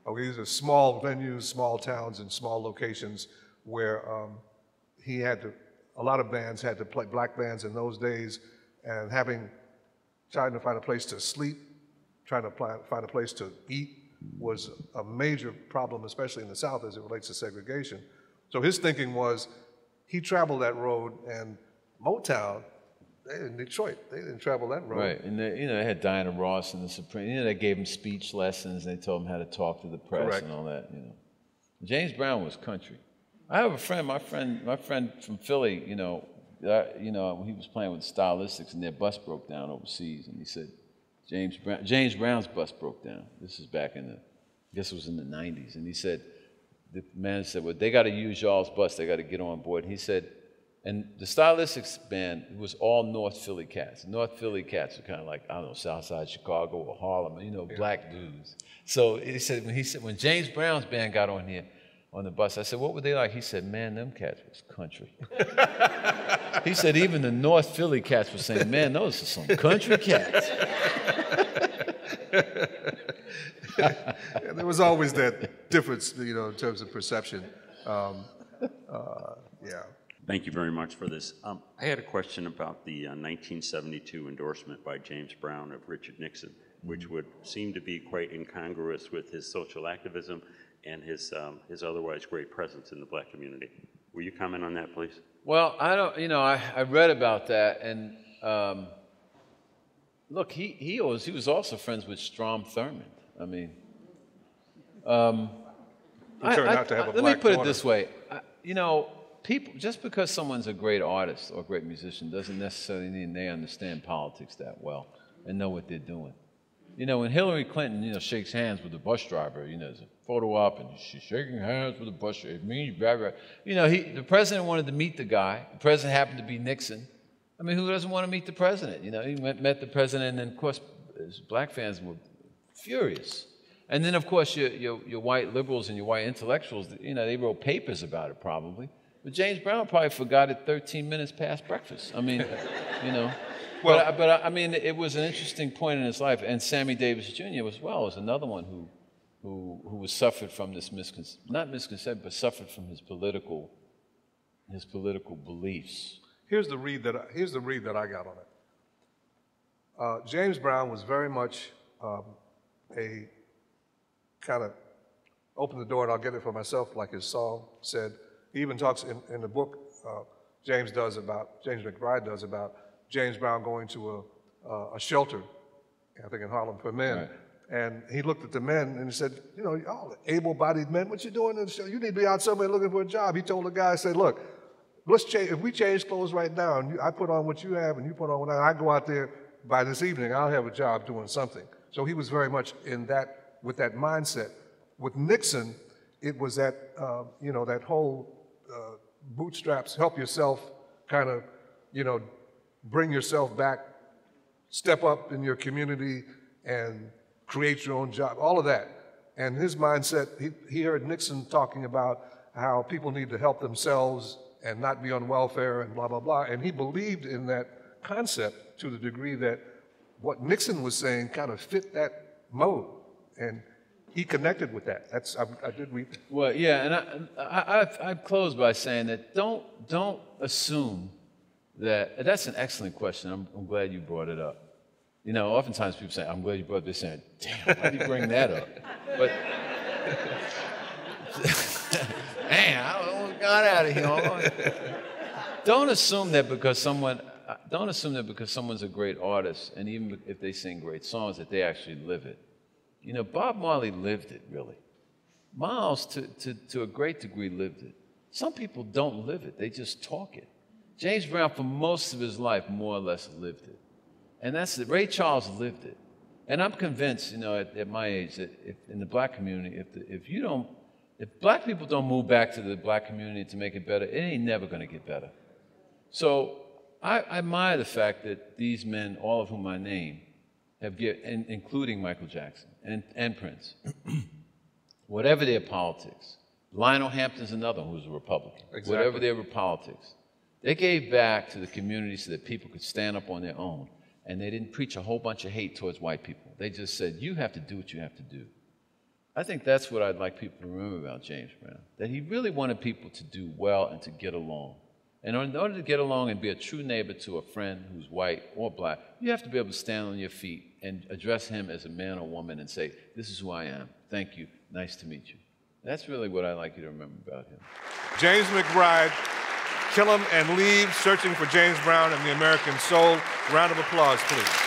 Oh, these are small venues, small towns, and small locations where um, he had to, a lot of bands had to play, black bands in those days, and having, trying to find a place to sleep, trying to find a place to eat was a major problem, especially in the South as it relates to segregation. So his thinking was, he traveled that road, and Motown, they in Detroit, they didn't travel that road. Right, and they, you know, they had Diana Ross and the Supreme. You know, they gave him speech lessons. And They told him how to talk to the press Correct. and all that. You know, James Brown was country. I have a friend, my friend, my friend from Philly. You know, uh, you know, he was playing with Stylistics, and their bus broke down overseas, and he said, James Brown, James Brown's bus broke down. This is back in the, I guess it was in the '90s, and he said, the man said, well, they got to use y'all's bus. They got to get on board. And he said, and the Stylistics band was all North Philly cats. North Philly cats are kind of like, I don't know, Southside Chicago or Harlem, you know, black dudes. So he said, when he said, when James Brown's band got on here, on the bus, I said, what were they like? He said, man, them cats was country. he said, even the North Philly cats were saying, man, those are some country cats. There was always that difference, you know, in terms of perception. Um, uh, yeah. Thank you very much for this. Um, I had a question about the uh, 1972 endorsement by James Brown of Richard Nixon, which would seem to be quite incongruous with his social activism and his, um, his otherwise great presence in the black community. Will you comment on that, please? Well, I don't, you know, I, I read about that, and um, look, he, he, was, he was also friends with Strom Thurmond. I mean, um, He turned out to have a let me black put it this way. I, you know, people, just because someone's a great artist or a great musician doesn't necessarily mean they understand politics that well and know what they're doing. You know, when Hillary Clinton, you know, shakes hands with the bus driver, you know, there's a photo op and she's shaking hands with the bus driver. It means, blah, blah. You know, he, the president wanted to meet the guy. The president happened to be Nixon. I mean, who doesn't want to meet the president? You know, he met, met the president, and of course, his black fans were furious. And then, of course, your, your, your white liberals and your white intellectuals, you know, they wrote papers about it probably. But James Brown probably forgot it 13 minutes past breakfast. I mean, you know. Well- but, I- but I I mean, it was an interesting point in his life. And Sammy Davis Jr. as well was another one who, who, who was suffered from this misconception, not misconception, but suffered from his political, his political beliefs. Here's the read that I, here's the read that I got on it. Uh, James Brown was very much um, a kind of open the door and I'll get it for myself, like his song said. He even talks in, in the book uh, James does about James McBride does about James Brown going to a, uh, a shelter, I think in Harlem for men. Right. And he looked at the men and he said, you know, y'all able-bodied men, what you doing in the show? You need to be out somewhere looking for a job. He told the guy, I said, look, let's change, if we change clothes right now and you, I put on what you have and you put on what I, I go out there by this evening, I'll have a job doing something. So he was very much in that, with that mindset. With Nixon, it was that, uh, you know, that whole uh, bootstraps, help yourself kind of, you know, bring yourself back, step up in your community and create your own job, all of that. And his mindset, he, he heard Nixon talking about how people need to help themselves and not be on welfare and blah, blah, blah. And he believed in that concept to the degree that what Nixon was saying kind of fit that mode. And he connected with that. That's, I, I did read. Well, yeah, and I, I, I've, I'd close by saying that don't, don't assume that, that's an excellent question. I'm, I'm glad you brought it up. You know, oftentimes people say, I'm glad you brought this in. Damn, why did you bring that up? But, man, I don't got out of here. Don't assume that because someone, uh, don't assume that because someone's a great artist, and even if they sing great songs, that they actually live it. You know, Bob Marley lived it, really. Miles, to, to, to a great degree, lived it. Some people don't live it, they just talk it. James Brown, for most of his life, more or less lived it. And that's it. Ray Charles lived it. And I'm convinced, you know, at, at my age, that if, in the black community, if, the, if you don't, if black people don't move back to the black community to make it better, it ain't never going to get better. So I, I admire the fact that these men, all of whom I name, have and, including Michael Jackson and, and Prince, whatever their politics. Lionel Hampton's another one who's a Republican. Whatever their politics, they gave back to the community so that people could stand up on their own. And they didn't preach a whole bunch of hate towards white people. They just said, you have to do what you have to do. I think that's what I'd like people to remember about James Brown that he really wanted people to do well and to get along. And in order to get along and be a true neighbor to a friend who's white or black, you have to be able to stand on your feet and address him as a man or woman and say, This is who I am. Thank you. Nice to meet you. That's really what I'd like you to remember about him. James McBride, Kill 'em and Leave, Searching for James Brown and the American Soul. Round of applause, please.